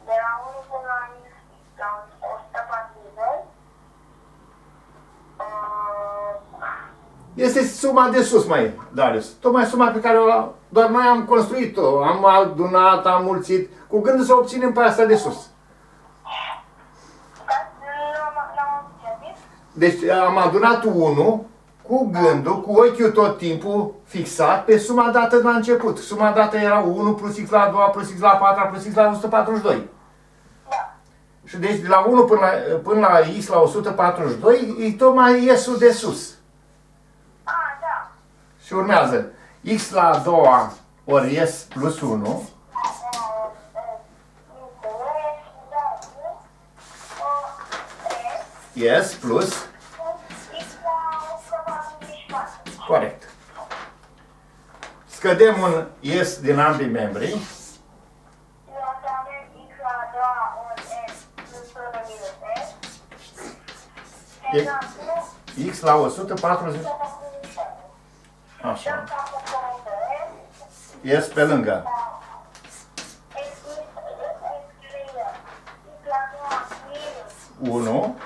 De la 1 până la X la 142. Uh, Este suma de sus, mai Darius. Tocmai suma pe care o, doar noi am construit-o. Am adunat, am mulțit, cu gândul să obținem pe asta de sus. dar nu am- n-am înțeles. Deci am adunat 1 cu gândul, cu ochiul tot timpul fixat pe suma dată la început. Suma dată era 1 plus x la a doua, plus x la a patra, plus x la 142. Da. Și deci de la 1 până la, până la x la 142 e tocmai iesul de sus. A, da. Și urmează x la a doua ori s plus 1, s plus, corect. Scădem un s din ambii membri, x la 140, așa, s pe lângă, Minus 1,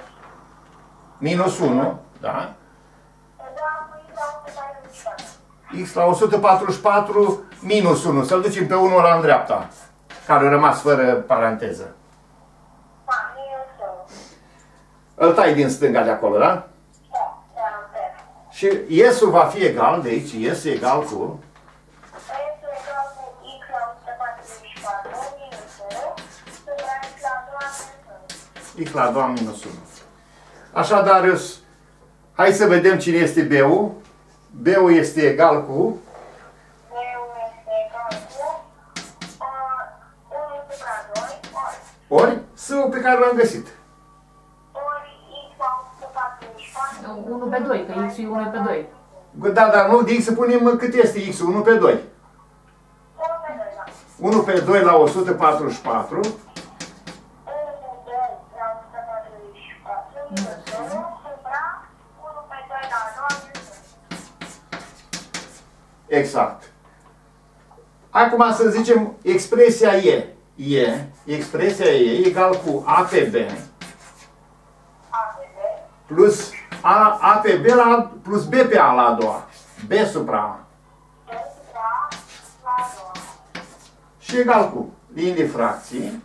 minus 1, da, x la 144 minus 1. Să-l ducem pe 1 la în dreapta, care a rămas fără paranteză. Da, minus 1. Îl tai din stânga de acolo, da? Da, da, am pe. Și S-ul va fi egal, de aici, S e egal cu Este egal cu x la 144 minus 1 supra x la 2 minus 1. x la 2 minus 1. Așadar, îs- hai să vedem cine este B-ul. B-ul este egal cu B-ul este egal cu uh, 1 supra 2 ori ori S-ul pe care l-am găsit. ori x la 144 1 pe 2, că x e 1 pe 2. Da, dar nu, de X să punem cât este X, 1 pe 2. 1 pe 2, da. 1 pe 2 la 144 1 pe 2 la 144 minus 1 supra 1 pe 2 la 2 minus 1. Exact. Acum să zicem expresia E. E, expresia E egal cu A pe B A pe B plus A, A pe B la, plus B pe A la a doua. B supra A. 2 supra la 2. Și egal cu linii de fracții.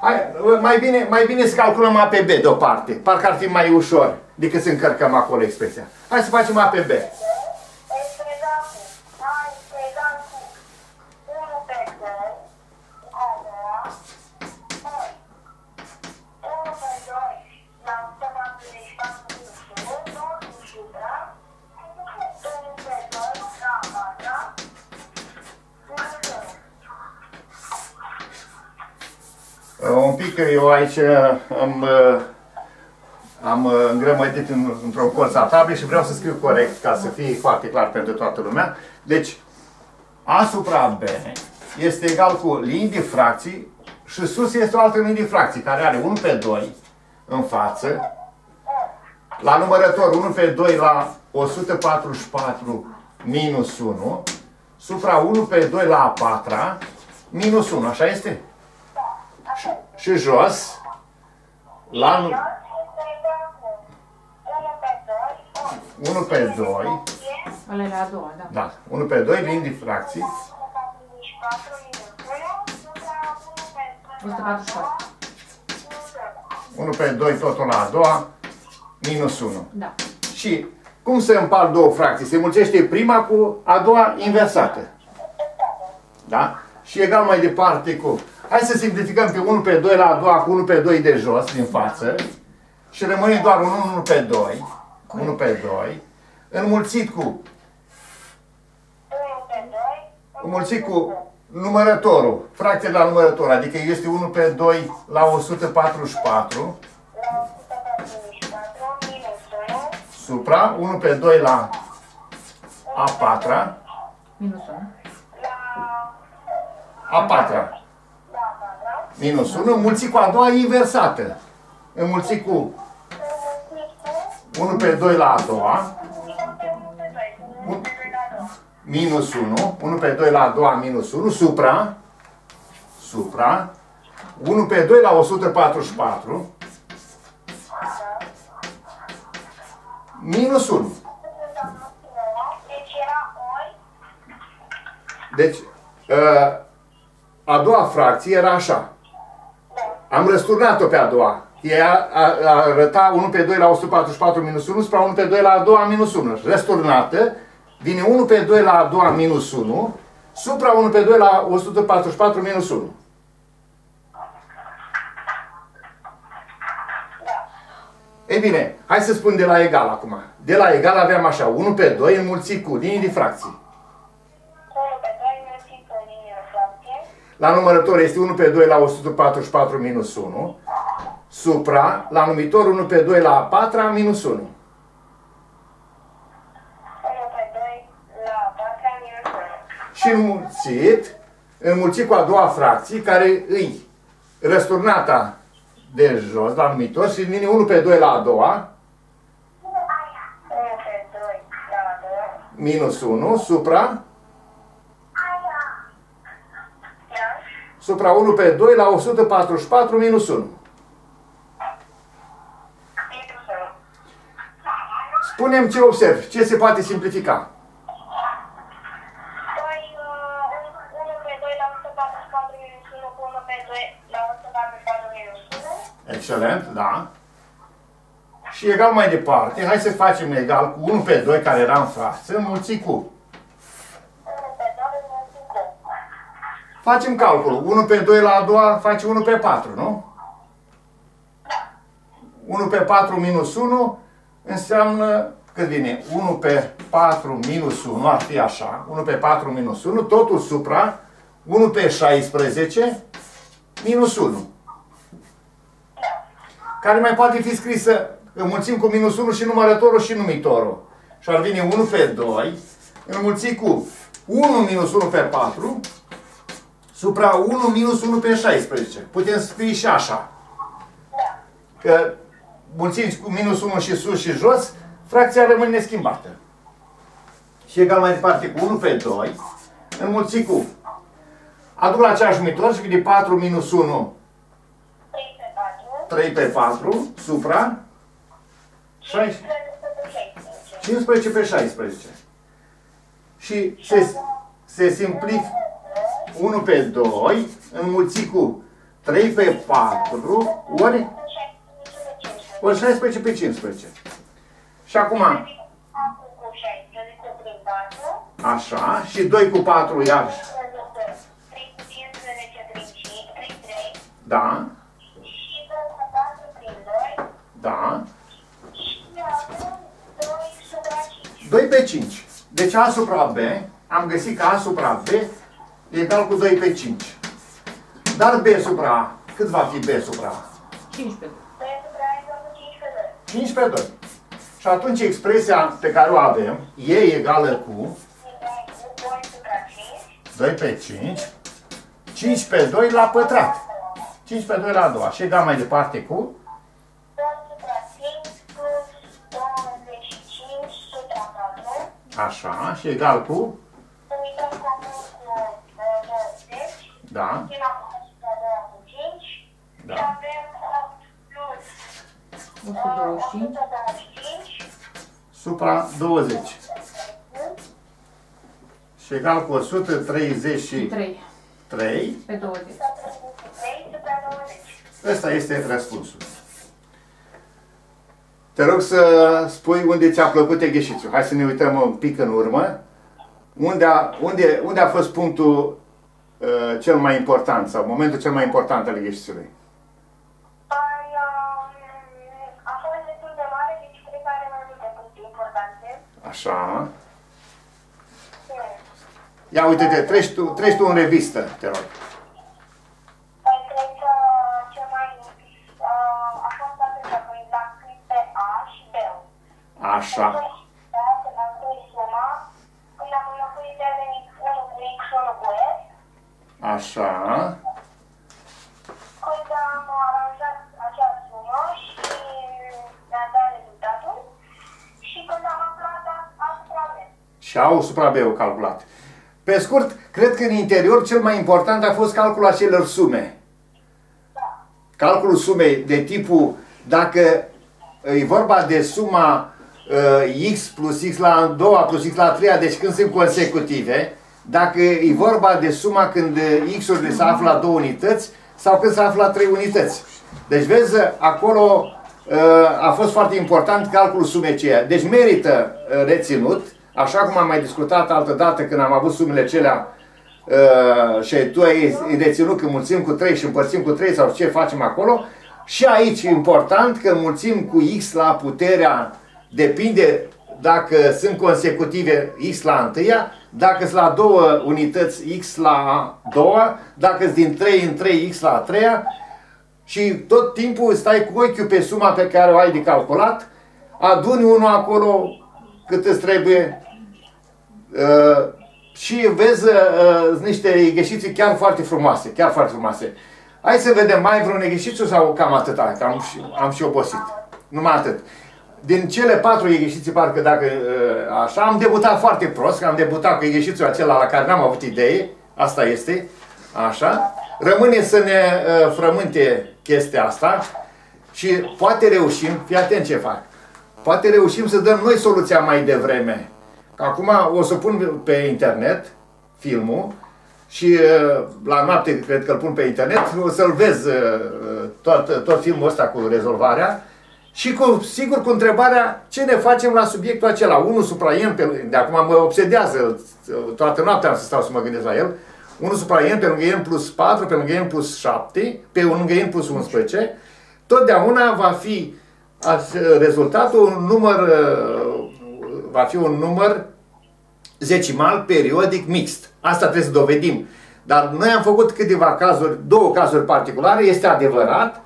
Hai, mai bine, mai bine să calculăm A pe B deoparte. Parcă ar fi mai ușor decât să încărcăm acolo expresia. Hai să facem A pe B. este egal cu A este egal cu 1 pe 2 a doua ori 1 pe 2 la 144 minus 1 tot supra 1 pe 2 la 4 minus 1. Uh, Un pic eu aici uh, am, uh, am uh, îngrămădit în, într-un colț a tablei și vreau să scriu corect ca să fie foarte clar pentru toată lumea. Deci, A supra B este egal cu linii de fracții și sus este o altă linie de fracții care are 1 pe 2 în față. La numărător 1 pe 2 la 144 minus 1 supra 1 pe 2 la a patra minus 1, așa este? Și jos, la nu- Jos este egal cu 1 pe 2 ori 1 pe 2, e Alele a doua, da. da, 1 pe 2, linii de fracții, 144 minus 1 supra 1 pe 2 la 144. 2 minus 1. 1 pe 2 totul la a doua, minus 1. Da. Și cum se împart două fracții? Se mulțește prima cu a doua inversată. Da? Și egal mai departe cu... Hai să simplificăm pe 1 pe 2 la a doua cu 1 pe 2 de jos, din față. Și rămâne doar un 1 pe 2. 1 pe 2. Înmulțit cu 1 pe 2 înmulțit cu numărătorul, fracția la numărător, adică este 1 pe 2 la 144 la 144 minus 1 supra 1 pe 2 la a patra, Minus 1. la a patra la 4 minus 1, înmulțit cu a doua inversată. Înmulțit cu înmulțit cu 1 pe 2 la a doua, 1 pe 1 pe 2 1 pe 2 la 2 minus 1, 1 pe 2 la a doua minus 1, supra, supra, 1 pe 2 la 144, minus 1. deci era ori Deci, ă, a doua fracție era așa. Am răsturnat-o pe a doua. Ea a- a- arăta 1 pe 2 la 144 minus 1 supra 1 pe 2 la a doua minus 1. Răsturnată, vine 1 pe 2 la a doua minus 1 supra 1 pe 2 la 144 minus 1. Ei bine, hai să spun de la egal acum. De la egal aveam așa, 1 pe 2 înmulțit cu linii de La numărător este 1 pe 2 la 144 minus 1. Supra, la numitor 1 pe 2 la a patra minus 1. 1 pe 2 la 4 minus 1 Și înmulțit, înmulțit cu a doua fracție, care îi răsturnata de jos la numitor și vine 1 pe 2 la a doua 1 pe 2 la 2 minus 1 supra, supra 1 pe 2 la 144 minus 1. Spunem ce observ, ce se poate simplifica. Excelent, da. Și egal mai departe, hai să facem egal cu 1 pe 2 care era în față, înmulțit cu Facem calculul. 1 pe 2 la a doua face 1 pe 4, nu? 1 pe 4 minus 1 înseamnă, cât vine? 1 pe 4 minus 1, ar fi așa, 1 pe 4 minus 1, totul supra 1 pe 16 minus 1. Care mai poate fi scrisă, înmulțim cu minus 1 și numărătorul și numitorul. Și ar vine 1 pe 2, înmulțit cu 1 minus 1 pe 4, supra 1 minus 1 pe 16. Putem scrie și așa. Că mulțiți cu minus 1 și sus și jos, fracția rămâne neschimbată. Și egal mai departe cu 1 pe 2, înmulțit cu aduc la aceeași numitor și vine 4 minus 1, 3 pe 4. 3 pe 4, supra 6, 15 pe 16. Și se, se simplifică 1 pe 2, înmulțit cu 3 pe 4, ori, ori 16 pe 15. Și acum, cu 16 prin 4. așa, și 2 cu 4 iarăși, 3 cu 15 prin 5, prin 3. da, Și 2 cu 4 prin 2. da, Și acum 2 supra 5. 2 pe 5. Deci A supra B, am găsit că A supra B e egal cu 2 pe 5. Dar B supra A, cât va fi B supra A? 15. 2 supra A egal cu 5 pe 2. 5 pe 2. Și atunci expresia pe care o avem e egală cu Egal cu 2 supra 5. 2 pe 5, 5 pe 2 la pătrat. 5 pe 2 la a doua. Și egal mai departe cu 2 supra 5 plus 25 supra 4. așa și egal cu Uităm comun cu uh, 20. Da, Și la supra 2 cu 5. Și da, avem 8 plus 125. 125. supra 20. Și egal cu 133 3 pe 20. 133 supra 20. Ăsta este răspunsul. Te rog să spui unde ți-a plăcut egheșițiul. Hai să ne uităm un pic în urmă. Unde a, unde, unde a fost punctul uh, cel mai important sau momentul cel mai important al egheșițiului? Păi, um, a fost destul de mare, deci cred că are mai multe puncte importante. Așa. Ia uite-te, treci tu, treci tu în revistă, te rog. Păi, Așa. Când am aranjat acea sumă și mi-a dat rezultatul. Și când am aflat asupra B. Și au supra B calculat. Pe scurt, cred că în interior cel mai important a fost calculul acelor sume. Calculul sumei de tipul, dacă e vorba de suma uh, x plus x la a doua plus x la a treia, deci când sunt consecutive, dacă e vorba de suma când uh, x-urile se află la două unități sau când se află la trei unități. Deci vezi, acolo uh, a fost foarte important calculul sumei ceea. Deci merită uh, reținut, așa cum am mai discutat altă dată când am avut sumele celea uh, și tu ai reținut că mulțim cu 3 și împărțim cu 3 sau ce facem acolo. Și aici e important că mulțim cu x la puterea, depinde dacă sunt consecutive x la întâia, dacă sunt la două unități x la a doua, dacă sunt din 3 în 3 x la a treia și tot timpul stai cu ochiul pe suma pe care o ai de calculat, aduni unul acolo cât îți trebuie uh, și vezi uh, niște gheșiții chiar foarte frumoase, chiar foarte frumoase. Hai să vedem, mai vreun egheșițiu sau cam atâta, că am și, am și obosit. Numai atât. Din cele patru egheșiții, parcă dacă uh, așa, am debutat foarte prost, că am debutat cu egheșițiul acela la care n-am avut idee, asta este, așa. Rămâne să ne uh, frământe chestia asta și poate reușim, fii atent ce fac, poate reușim să dăm noi soluția mai devreme. Acum o să pun pe internet filmul și uh, la noapte, cred că îl pun pe internet, o să-l vezi uh, tot, tot filmul ăsta cu rezolvarea și cu, sigur cu întrebarea ce ne facem la subiectul acela. Unul supra n, pe, de acum mă obsedează, toată noaptea am să stau să mă gândesc la el, 1 supra n pe lângă n plus 4, pe lângă n plus 7, pe lângă n plus 11, totdeauna va fi rezultatul un număr, va fi un număr decimal periodic mixt. Asta trebuie să dovedim. Dar noi am făcut câteva cazuri, două cazuri particulare, este adevărat,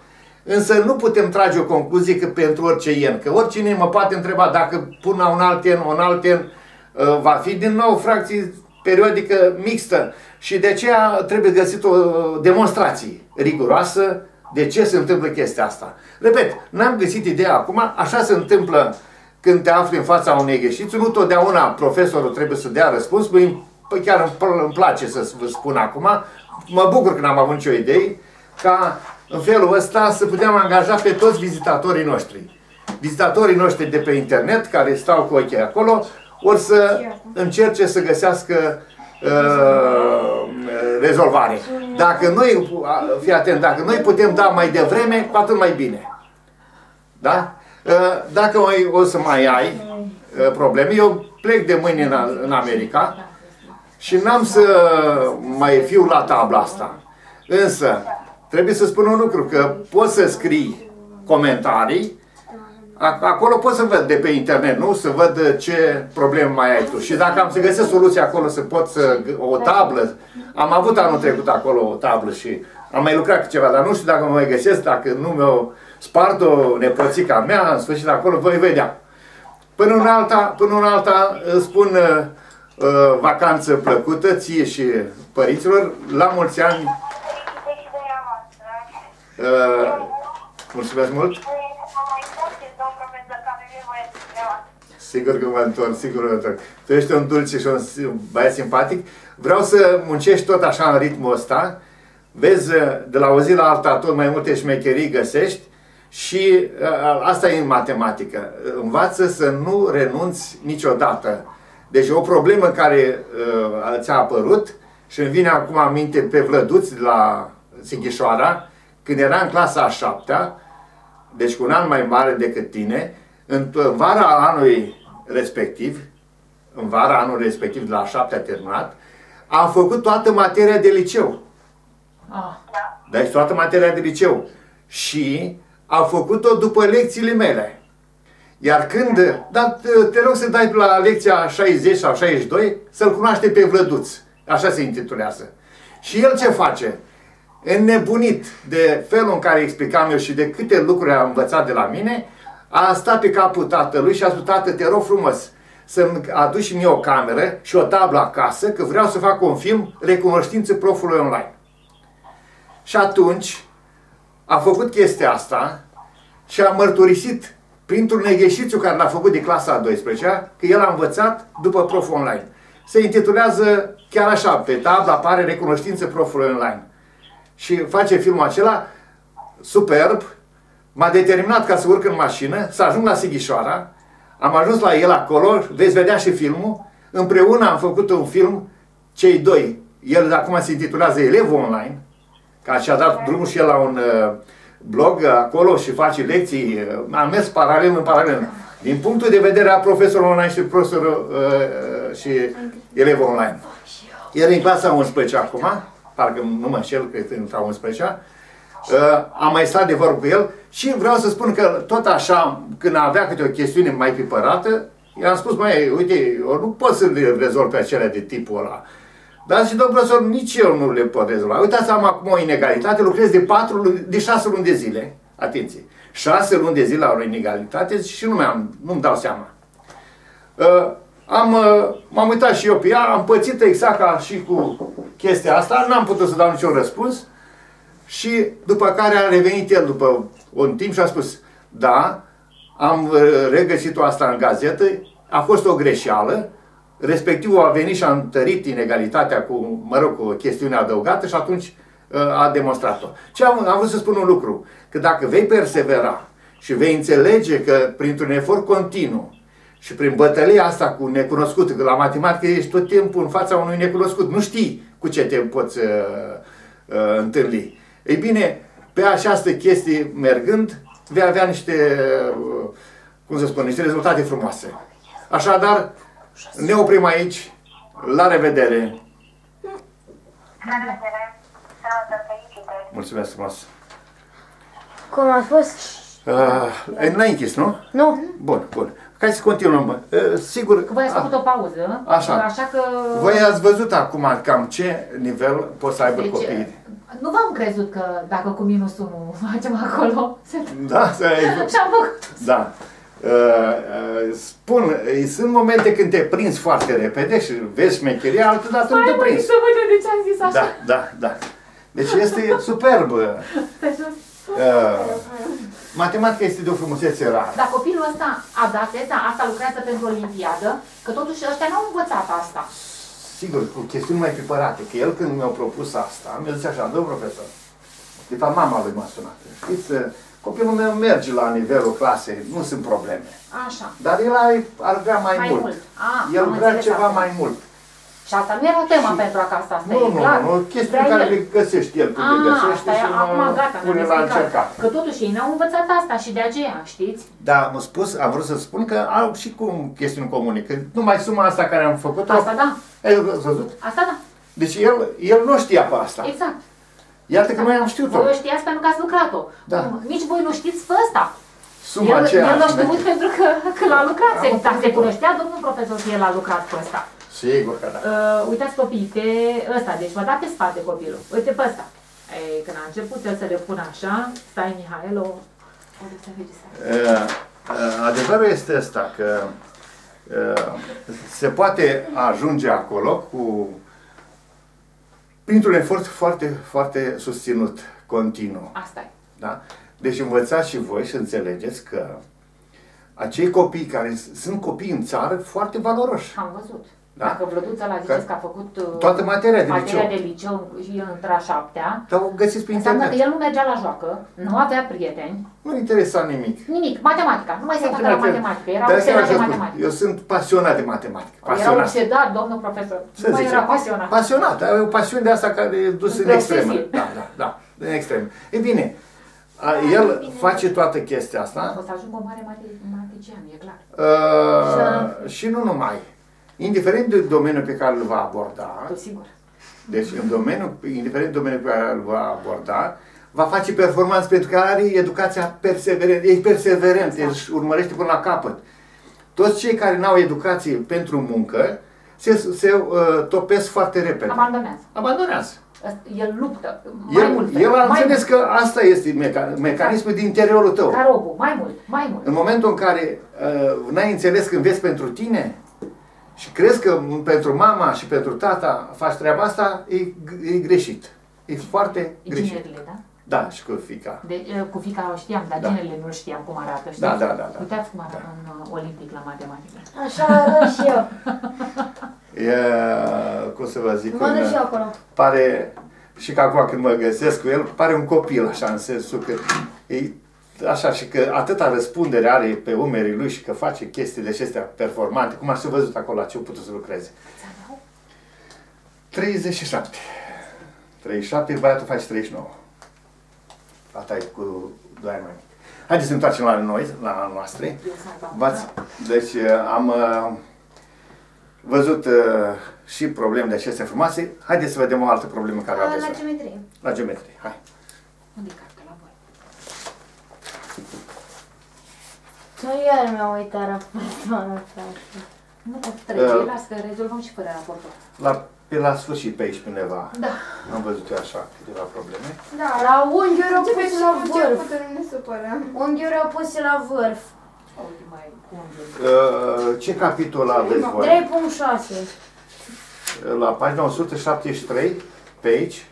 însă nu putem trage o concluzie că pentru orice ien, că oricine mă poate întreba dacă pun la un alt ien, un alt ien, uh, va fi din nou fracție periodică mixtă. Și de aceea trebuie găsit o demonstrație riguroasă de ce se întâmplă chestia asta. Repet, n-am găsit ideea acum, așa se întâmplă când te afli în fața unei greșiți, nu totdeauna profesorul trebuie să dea răspuns, păi, păi chiar îmi place să vă spun acum, mă bucur că n-am avut nicio idee, ca în felul ăsta să putem angaja pe toți vizitatorii noștri. Vizitatorii noștri de pe internet, care stau cu ochii acolo, or să încerce să găsească uh, rezolvare. Dacă noi, fii atent, dacă noi putem da mai devreme, cu atât mai bine. Da? Uh, dacă mai, o să mai ai uh, probleme, eu plec de mâine în, în America și n-am să mai fiu la tabla asta. Însă, trebuie să spun un lucru, că poți să scrii comentarii, acolo poți să văd de pe internet, nu? Să văd ce probleme mai ai tu. Și dacă am să găsesc soluția acolo, să pot să... o tablă, am avut anul trecut acolo o tablă și am mai lucrat cu ceva, dar nu știu dacă mă mai găsesc, dacă nu mi-o spart o nepoțica mea, în sfârșit acolo, voi vedea. Până în alta, până în alta spun uh, uh, vacanță plăcută ție și părinților, la mulți ani. Uh, mulțumesc mult! Sigur că mă întorc, sigur că mă întorc. Tu ești un dulce și un băiat simpatic. Vreau să muncești tot așa în ritmul ăsta. Vezi, de la o zi la alta tot mai multe șmecherii găsești și asta e în matematică. Învață să nu renunți niciodată. Deci o problemă care uh, ți-a apărut și îmi vine acum aminte pe Vlăduț de la Sighișoara, când era în clasa a șaptea, deci cu un an mai mare decât tine, în vara anului respectiv, în vara anului respectiv, de la șaptea terminat, a făcut toată materia de liceu. Ah. Deci toată materia de liceu. Și a făcut-o după lecțiile mele. Iar când, dar te rog să dai la lecția 60 sau 62, să-l cunoaște pe Vlăduț. Așa se intitulează. Și el ce face? Înnebunit de felul în care explicam eu și de câte lucruri a învățat de la mine, a stat pe capul tatălui și a spus, tată, te rog frumos, să-mi aduci mie o cameră și o tablă acasă, că vreau să fac un film recunoștință profului online. Și atunci a făcut chestia asta și a mărturisit printr-un negheșițiu care l-a făcut de clasa a 12 că el a învățat după prof online. Se intitulează chiar așa, pe tablă apare recunoștință profului online. Și face filmul acela superb, m-a determinat ca să urc în mașină, să ajung la Sighișoara, am ajuns la el acolo, veți vedea și filmul, împreună am făcut un film, cei doi, el acum se intitulează Elev Online, ca și-a dat drumul și el la un uh, blog acolo și face lecții, uh, am mers paralel în paralel. Din punctul de vedere a profesorului online și profesorul uh, uh și elev online. El e în clasa 11 acum, parcă nu mă înșel, că e în clasa 11 Uh, am mai stat de vorbă cu el și vreau să spun că tot așa, când avea câte o chestiune mai pipărată, i-am spus, mai, uite, eu nu pot să le rezolv pe acelea de tipul ăla. Dar și domnul profesor, nici eu nu le pot rezolva. Uitați, am acum o inegalitate, lucrez de, 4 luni, de 6 luni de zile. Atenție! 6 luni de zile la o inegalitate și nu mi-am, nu-mi dau seama. Uh, am, uh, m-am uitat și eu pe ea, am pățit exact ca și cu chestia asta, n-am putut să dau niciun răspuns. Și după care a revenit el după un timp și a spus, da, am uh, regăsit-o asta în gazetă, a fost o greșeală, respectivul a venit și a întărit inegalitatea cu, mă rog, cu o chestiune adăugată și atunci uh, a demonstrat-o. Ce am, am vrut să spun un lucru, că dacă vei persevera și vei înțelege că printr-un efort continuu și prin bătălia asta cu necunoscut, că la matematică ești tot timpul în fața unui necunoscut, nu știi cu ce te poți uh, uh, întâlni. Ei bine, pe această chestie mergând, vei avea niște, uh, cum să spun, niște rezultate frumoase. Așadar, ne oprim aici. La revedere! La revedere! Sănătate, felicitări! Mulțumesc frumos! Cum a fost? Uh, n-ai închis, nu? Nu. Bun, bun. Hai să continuăm. Uh, sigur, Că voi ați făcut o pauză, Așa. așa că... voi ați văzut acum cam ce nivel pot să aibă Deci, copiii. nu v-am crezut că dacă cu minus 1 facem acolo... Da, să ai- Și am făcut. da. Uh, uh, spun, uh, sunt momente când te prinzi foarte repede și vezi șmecheria, altădată nu Hai te mă, prinzi. să vedem de ce am zis așa. Da, da, da. Deci este superb. Uh, matematica este de o frumusețe rară. Dar copilul ăsta adaptează, asta lucrează pentru Olimpiadă, că totuși ăștia n-au învățat asta. Sigur, cu chestiuni mai pipărate, că el când mi-a propus asta, mi-a zis așa, domnul profesor, de fapt mama lui m-a sunat. Știți, uh, copilul meu merge la nivelul clasei, nu sunt probleme. Așa. Dar el ar, ar vrea mai, Mai mult. mult. Ah, el am vrea înțeles ceva asta. mai mult. Și asta nu era tema pentru acasă, asta Nu, e nu, clar. nu, chestii Vrea care el. le găsești el când le Ah, găsește asta e, și acum mă gata, pune mi-am la explicat. încercat. Că totuși ei n-au învățat asta și de aceea, știți? Da, am spus, am vrut să spun că au și cum chestiuni comune, că numai suma asta care am făcut-o, Asta da, ai văzut? asta da, Deci el, el nu știa pe asta. exact. Iată că noi am știut-o. Voi o știați pentru că ați lucrat-o. Da. Nici voi nu știți pe ăsta. Suma el, aceea. el a știut pentru că, că l-a lucrat. Se, Am dar se făcut-o. cunoștea domnul profesor că el a lucrat pe ăsta. Sigur că da. Uh, uitați copiii pe ăsta, deci vă da pe spate copilul. Uite pe ăsta. Ei, când a început el să le pună așa, stai Mihail, o... o să înregistrare. Uh, uh, Adevărul este ăsta, că uh, se poate ajunge acolo cu printr-un efort foarte, foarte susținut, continuu. Asta e. Da? Deci învățați și voi și înțelegeți că acei copii care s- sunt copii în țară foarte valoroși. Am văzut. Da. Dacă Vlăduța la ziceți Că- că a făcut uh, Toată materia de materia liceu. de liceu și el între a șaptea, Dar o găsiți pe înseamnă că internet. el nu mergea la joacă, nu avea prieteni, Nu interesa nimic. nimic, matematica, nu mai se uită la matematică, era De asta obsedat v-am de spus, matematică. Eu sunt pasionat de matematică. Era Pasionat. obsedat, domnul profesor, Să nu mai zicem. era pasionat. Pasionat. Are o pasiune de asta care e dus în Spre extremă. obsesie. Da, da, da. În extremă. E bine, a, el face toată chestia asta O să ajungă un mare matematician, e clar. uh, și nu numai. Indiferent de domeniul pe care îl va aborda, Tu sigur. deci în domeniul, indiferent de domeniul pe care îl va aborda, va face performanță pentru că are educația perseverentă, e perseverent, Exact. își urmărește până la capăt. Toți cei care n-au educație pentru muncă se, se uh, topesc foarte repede. Abandonează. Abandonează. Ăsta- El luptă. Mai El, mult. el a mai înțeles mult. că asta este meca- mecanismul din interiorul tău. Ca robul, mai mult, mai mult. În momentul în care uh, n-ai înțeles când vezi pentru tine și crezi că pentru mama și pentru tata faci treaba asta, e, e greșit. E foarte greșit. Ginerile, da? Da, și cu fica. De, eh, cu fica o știam, dar Da. ginerile nu știam cum arată, știți? Da, da, da, da. Uitați cum arată un uh, olimpic la matematică. Așa arăt și eu. E, cum să vă zic, Mă un, duc și eu acolo. pare, și că acum când mă găsesc cu el, pare un copil, așa, în sensul că e așa și că atâta răspundere are pe umerii lui și că face chestiile acestea performante, cum ați văzut acolo la ce a putut să lucreze. 37. 37, băiatul face 39. Fata e cu 2 ani mai mic. Haideți să ne întoarcem la noi, la noastre. V-ați, deci uh, am uh, văzut uh, și probleme de acestea frumoase. Haideți să vedem o altă problemă care o aveți. La voi. geometrie. La geometrie. Hai. Unde e cartea la voi? Nu, iar mi-am uitat raportul frate. Nu pot trece, Uh. las că rezolvăm și fără raportul. La, pe la sfârșit, pe aici, pe undeva. Da. Am văzut eu așa câteva probleme. Da. La unghiuri au Ce pus vezi la la vârf. începutul nu ne supără. Unghiuri au pus la vârf. Uite mai cum Uh, ce capitol aveți voi? 3.6. La pagina 173, pe aici,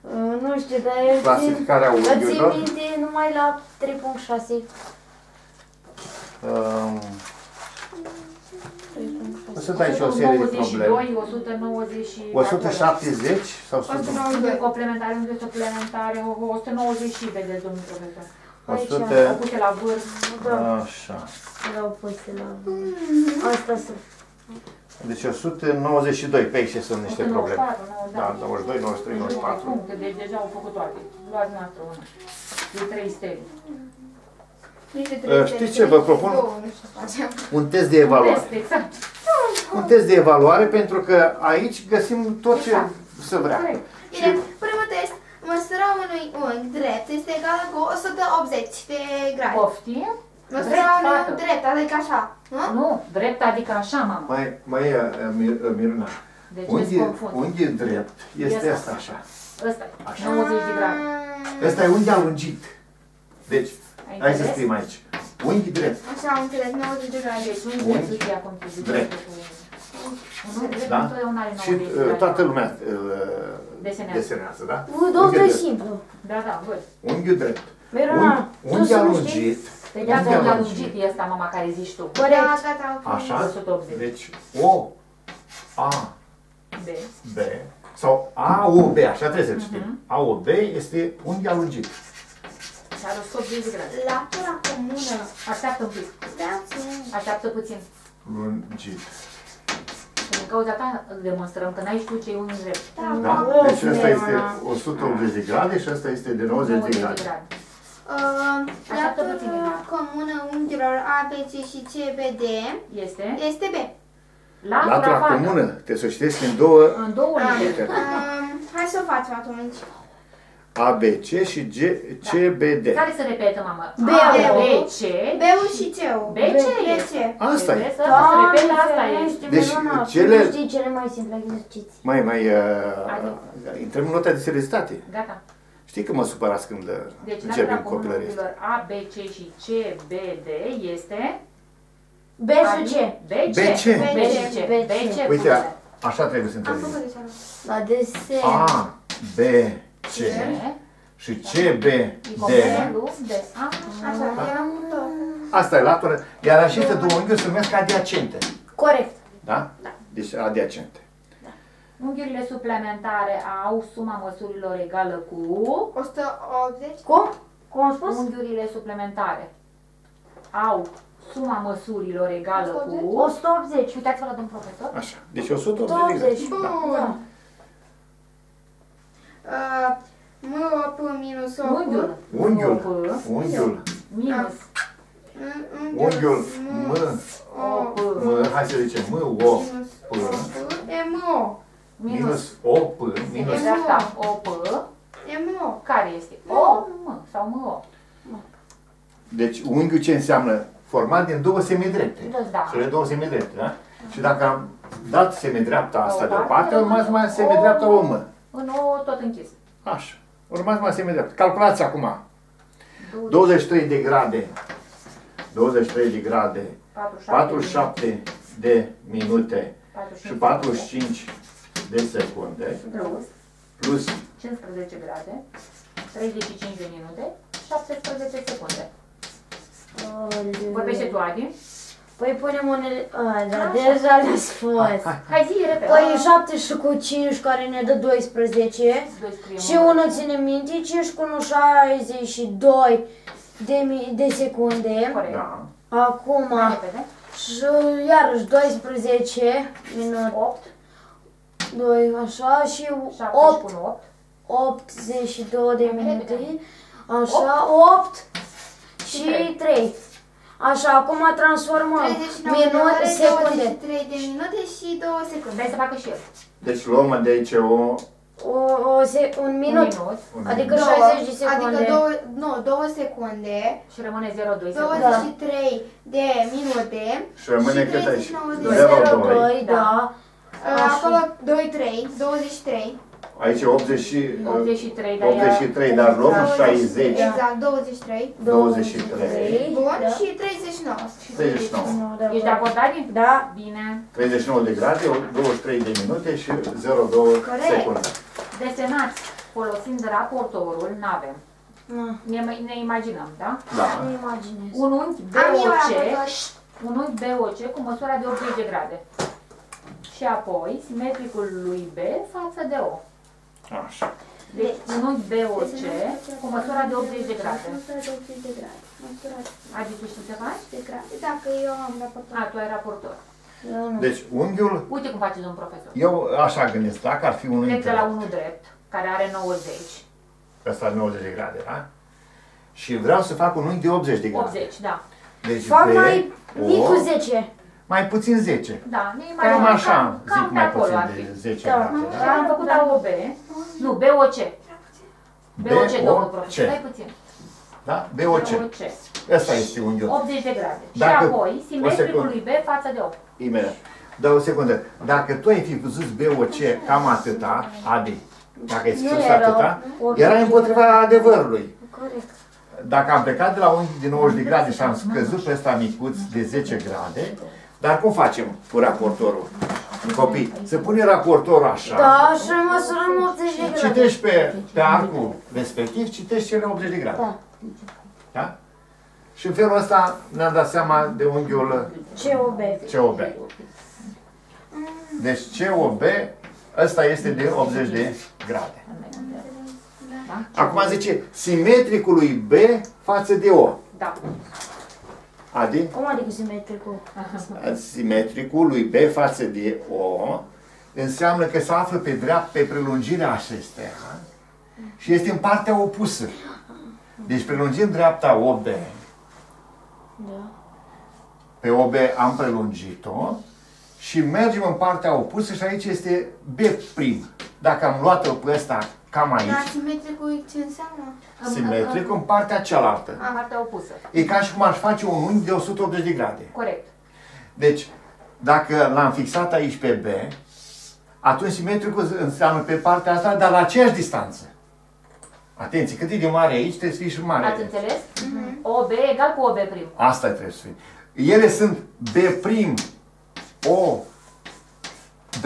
Uh, Nu știu, dar eu țin, clasificarea eu țin unghiurilor. minte numai la 3.6. Um, 3.6. sunt aici o serie de probleme. 192, 190 170 sau 100? 192 complementare, unde suplimentare, 190 și vedeți, domnul profesor. Aici. 100. Au puse la vârf. Da, Așa. le-au pus la vârf. Asta sunt. Deci 192 pe aici sunt niște probleme. 194, Da, 92, 93, 94. Puncte, deci deja au făcut toate. Luați noastră una. De trei stele. Nici de Uh, trei știți stele, ce vă propun? două, nu știu ce facem. Un test de evaluare. Test, exact. Un test de evaluare pentru că aici găsim tot ce Exact. se vrea. Corect. Bine, primul test. Măsura unui unghi drept este egală cu 180 de grade. Poftim? Măsura Drept, unui fată. unghi drept, adică așa, nu? Nu, drept adică așa, mama. Mai, mai uh, Mir- uh, Miruna, Deci unghi, îți confund. unghi drept este Este asta așa. Ăsta e, Așa. 90 de grade. Mm, Ăsta e unghi alungit. Deci, Ai hai să înțeles? scriem aici. Unghi drept. Așa am înțeles, 90 de grade. Deci un Unghi drept îți ia cum te zice drept. cu un unghi drept Da? întotdeauna are Și 90 de uh, grade. toată lumea uh, Desenează. desenează, da? Ui, două, Unghi trei drept. simplu. Da, da, văd. Unghiul drept. Miruna, Unghi, tu unghi să nu știi? alungit. Pe de asta Unghi e alungit. lungit e ăsta, mama, care zici tu. Da, gata, am făcut. Așa? 180. Deci, O, A, B. B, sau A, O, B, așa trebuie să citim. A, O, B este unghi alungit. Și are 180 de grade. Latura comună. Așteaptă un pic. Da, Așteaptă puțin. Lungit. Din cauza ta îl demonstrăm că n-ai știut ce e un drept. da, Da? Oh, Deci ăsta este Miruna. 180 de grade și ăsta este de 90 de grade. Uh, Așteaptă puțin, latura Elena. comună unghiilor A, B, C și C, B, D Este este B. latura Latura fată. comună, trebuie să o citești în două În două Ah, litere. um, hai să o facem atunci. A, B, C și G, C, B, D. Care se repetă, mamă? B, A, B. B, C. B-ul și C-ul. B, C B, este. C. Asta e. Vezi? Asta se repetă, asta e. Deci, Miruna, cele- tu știi cele mai simple exerciții. Mai, mai, uh, intrăm în nota de seriozitate. Gata. Știi că mă supărați când uh, Deci începem latura comună copilării unghiilor A, B, C și C, B, D este... B și C. B, C. B, C. B, C. B, B, C. C. Uite, puncte. așa trebuie să Am înțelegem. făcut deja. La desen. A, B, C C. și C, B, E D. complementul de A, Așa, eram cu tot. Asta e latură. Iar aceste două unghiuri se numesc adiacente. Corect. Da? Deci adiacente. Unghiurile suplimentare au suma măsurilor egală cu 180. Cum? Cum am spus? unghiurile suplimentare au suma măsurilor egală cu 180. Uitați-vă la domn profesor. Așa. Deci 180 de grade. 180. Bun. Da. Uh, M8 minus 8. Unghiul. Unghiul. P, Unghiul. Minus Unghiul M, O, P. M, hai să zicem M, O, Minus P, 8. MO. Minus minus O, P, se minus dreapta O, P. MO. Care este? O, M sau M, O. Deci unghiul ce înseamnă? Format din două semidrepte. Da. Cele două semidrepte, da? Și dacă am dat semidreapta asta O parte, deoparte, urmați mai semidreapta o mă. În O tot închis. Așa. Urmați mai semidreapta. Calculați acum. 23 de grade. 23 de grade. 47 de minute și 45 de secunde Plus plus 15 grade, 35 de minute, 17 secunde. Vorbește tu, Adi. Păi punem unele... A, da, deja le-a spus. Hai zi, repede. Păi 7 și cu 5 care ne dă 12 Doi scriem și unul. unul ține minte 5 cu 1 62 de, mi- de secunde. Corect. Da. Acum Mai repede. și iarăși 12 minute 8, 2 așa și 7 8 până 8. 82 de Mai minute. repede. Așa 8 și trei. 3. Așa, acum transformăm 39 de minute, ore, secunde. 23 de minute și 2 secunde. Vrei să facă și el. Deci luăm de aici o... O, o se, un minut. Un minut. un Adică minut. 60 de secunde. Adică 2, nu, 2 secunde, Și rămâne 0,2 secunde. 23 de minute Și rămâne și cât aici? 39 de 0,2. 02, da. Uh, Acolo 2, 3, 23. Aici 80 și... 83, dar ea- 83, dar luăm 60. Exact, 23. 23. Bun, Da. și 39. 39. Nu, da, Ești de acord, Adi? Da. Bine. 39 de grade, 23 de minute și 0,2 Corect. secunde. Desenați folosind raportorul, n-avem. Nu. Ne, ne imaginăm, da? Da. Nu imaginez. Un unghi Am eu BOC, raportor. un unghi BOC cu măsura de 80 de grade. Și apoi simetricul lui B față de O. Așa. Deci un unghi BOC cu măsura de 80 de grade. Măsura de 80 de grade. Măsura Adică știi ce faci? de grade. Dacă eu am raportor. A, tu ai raportor. Eu nu. Deci unghiul, Uite cum face domnul profesor. eu așa gândesc, dacă ar fi un unghi Plec de la drept, unul drept, care are 90, ăsta are 90 de grade, da? Și vreau să fac un unghi de 80 de grade. 80, da. Deci Fac B, mai mic O, cu 10. Mai puțin 10. Da, e mai Cam mult, așa, cam, cam zic pe mai acolo puțin ar fi. de 10 Da. grade. Da, Da? am făcut AOB, nu, BOC. BOC, domnul profesor, C. stai puțin. Da? BOC. BOC. Ăsta este unghiul. 80 de grade. Dacă- și apoi, o simetricul secundă. lui B față de 8. Imediat. Dar o secundă. Dacă tu ai fi zis BOC cam atâta, Adi, dacă ai Nu spus era atâta, o- era împotriva adevărului. Corect. Dacă am plecat de la unghi de 90 de grade și am scăzut pe ăsta micuț de 10 grade, dar cum facem cu raportorul? Copii, se pune raportorul așa, Da, și măsurăm 80 de grade. citești pe, pe arcul respectiv, citești cele 80 de grade. Da. Da? Și în felul ăsta ne-am dat seama de unghiul COB. COB. Deci COB, ăsta este de 80 de grade. Acum zice simetricul lui B față de O. Da. Adi? Cum adică simetricul? Simetricul lui B față de O înseamnă că se află pe dreapta, pe prelungirea acestea și este în partea opusă. Deci prelungim dreapta OB, Da. pe OB am prelungit-o și mergem în partea opusă și aici este B prim. Dacă am luat-o pe ăsta cam Dar aici, simetricul ce înseamnă? simetric în partea cealaltă. În partea opusă. E ca și cum aș face un unghi de 180 de grade. Corect. Deci, dacă l-am fixat aici pe B, atunci simetricul înseamnă pe partea asta, dar la aceeași distanță. Atenție, cât e de mare aici, trebuie să fie și mare. Ați înțeles? OB egal cu OB prim. Asta trebuie să fie. Ele sunt B prim, O, B,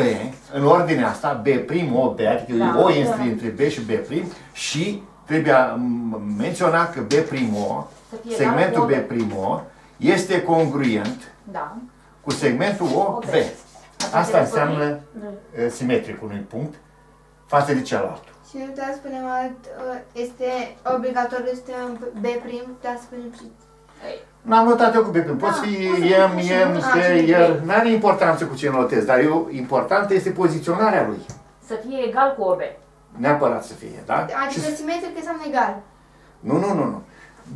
în ordinea asta, B prim, O, B, adică Da. O este între B și B prim și trebuie m- menționat că B prim O, Să fie egal segmentul cu B OB. prim O, este congruent Da. cu segmentul O, OB. B. Ați Asta înțeles, înseamnă uh, simetric unui punct față de celălalt. Și nu putea să spunem alt, uh, este obligatoriu este în B prim, putea să spunem și... N-am notat eu cu B prim. Poți Da, fi poți să M, fie și M, nu, T, așa, și el. B. N-are importanță cu ce notez, dar eu, important este poziționarea lui. Să fie egal cu OB. Neapărat să fie, da? Adică Și- simetric înseamnă egal. Nu, nu, nu, nu.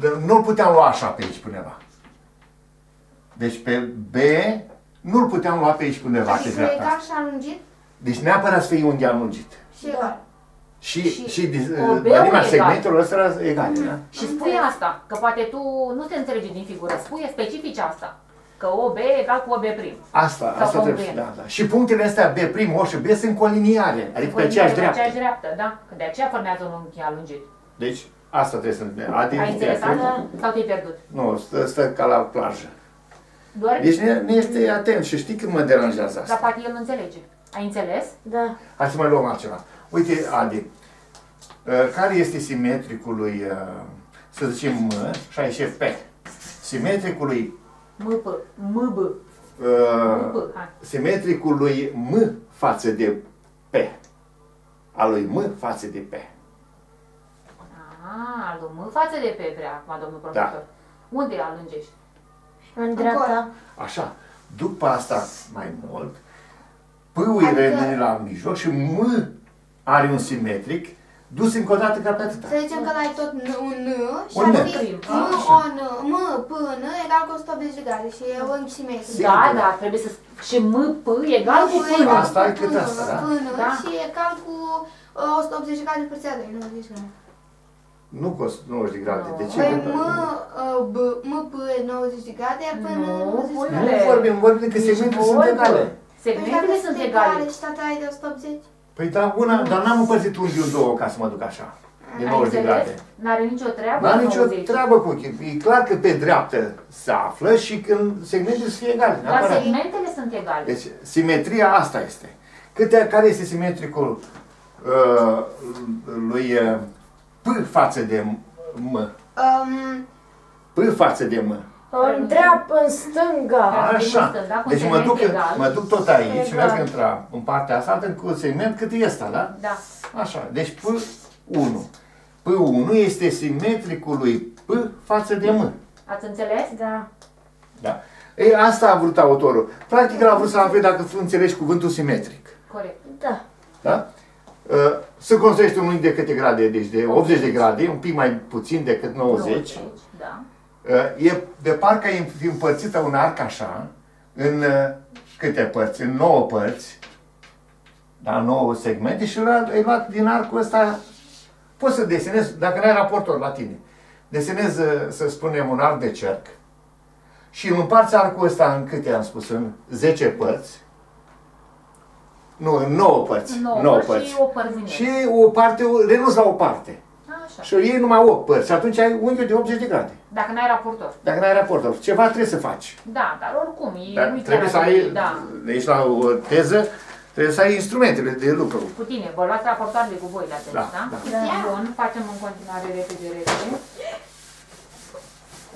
De- Nu-l puteam lua așa pe aici pe undeva. Deci pe B nu-l puteam lua pe aici pe undeva, pe Adică dreapta. egal și alungit Deci neapărat să fie unghi alungit. și egal. Și, Și și, și OB-ul mărimea egal. segmentelor ăsta era egale, da? Și spui asta, că poate tu nu te înțelegi din figură. Spui specifici asta. Că OB egal cu OB prim. Asta, Sau asta trebuie, congruent. da, da. Și punctele astea B prim, O și B sunt coliniare, adică pe aceeași Pe dreaptă. aceeași dreaptă, da. Că de aceea formează un unghi alungit. Deci, asta trebuie să ne... Adi, Ai înțeles atent? asta? Sau te-ai pierdut? Nu, stă, stă ca la plajă. Doar, Deci ne, ne este atent și știi când mă deranjează dar asta. poate el nu înțelege. Ai înțeles? Da. Hai să mai luăm altceva. Uite, Adi, uh, care este simetricul lui, uh, să zicem M și aici e P. Simetricul lui, M-P, M-B, uh, M-P, hai. simetricul lui M față de P. A lui M față de P. Ah, lui M față de pe vrea, acum, domnul profesor. Unde alungești? În dreapta. Așa. După asta mai mult, P-ul Adică- e adică... la mijloc și M are un simetric dus încă o dată ca pe atâta. Să zicem că l-ai tot N, un N și Un ar N. fi M, Așa. O, N, M, P, N egal cu 180 de grade și e unghi simetric. Sigur. Da, da, trebuie să... Și M-P egal cu M, P. egal Asta cu e cât P, asta, da? P, N Da. și egal cu uh, 180 de grade împărțit la 2, 90 de grade. Nu cu 90 de grade. De ce? Păi Că- M, uh, B, M, P e 90 de grade, iar P, N Nu, 90 de pune- grade. Nu vorbim, vorbim că Nici segmentele sunt vorbă. egale. Segmentele Păi sunt dacă egale. Și tata ai de 180? Păi da, una, dar n-am împărțit unghiul în două ca să mă duc așa. De Ai 90 de înțeles? grade. N-are nicio treabă N-am cu nicio 90. treabă cu ochii. E clar că pe dreaptă se află și când segmentele să fie egale. Dar neapărat. segmentele sunt egale. Deci, simetria asta este. Câte, care este simetricul uh, lui uh, P față de M? Um, P față de M. În dreapta, în stânga. Da, Așa. din stânga, cu Deci mă segment duc, egal. mă duc tot aici, Egal. merg între, în partea asta, cu segment cât e ăsta, da? Da. Așa. Deci P1. P1 este simetricul lui P față de M. Ați înțeles? Da. Da? Ei, asta a vrut autorul. Practic, el a vrut să afle dacă tu înțelegi cuvântul simetric. Corect. Da. Da? Uh, Se construiește un unghi de câte grade? Deci de 80 de grade, un pic mai puțin decât 90. Da. Uh, E de parcă e împărțită un arc așa, în uh, câte părți? În 9 părți. Da, 9 segmente și ăla e luat din arcul ăsta. Poți să desenezi, dacă n-ai raportor la tine, desenezi, uh, să spunem, un arc de cerc și îl împarți arcul ăsta în câte am spus, în 10 părți. Nu, în 9 părți. Nouă, nouă părți. și o părțime. Și o parte, o- renunți la o parte. Așa. Și iei numai 8 părți. Și atunci ai unghiul de 80 de grade. Dacă n-ai raportor. Dacă n-ai raportor, ceva trebuie să faci. Da, dar oricum, e Dar nu trebuie să chiar ai, atât, Da. ești la o teză, trebuie să ai instrumentele de lucru. Cu tine, vă luați raportoarele cu voi la test, Da, da? da. Bun, facem în continuare repede, repede.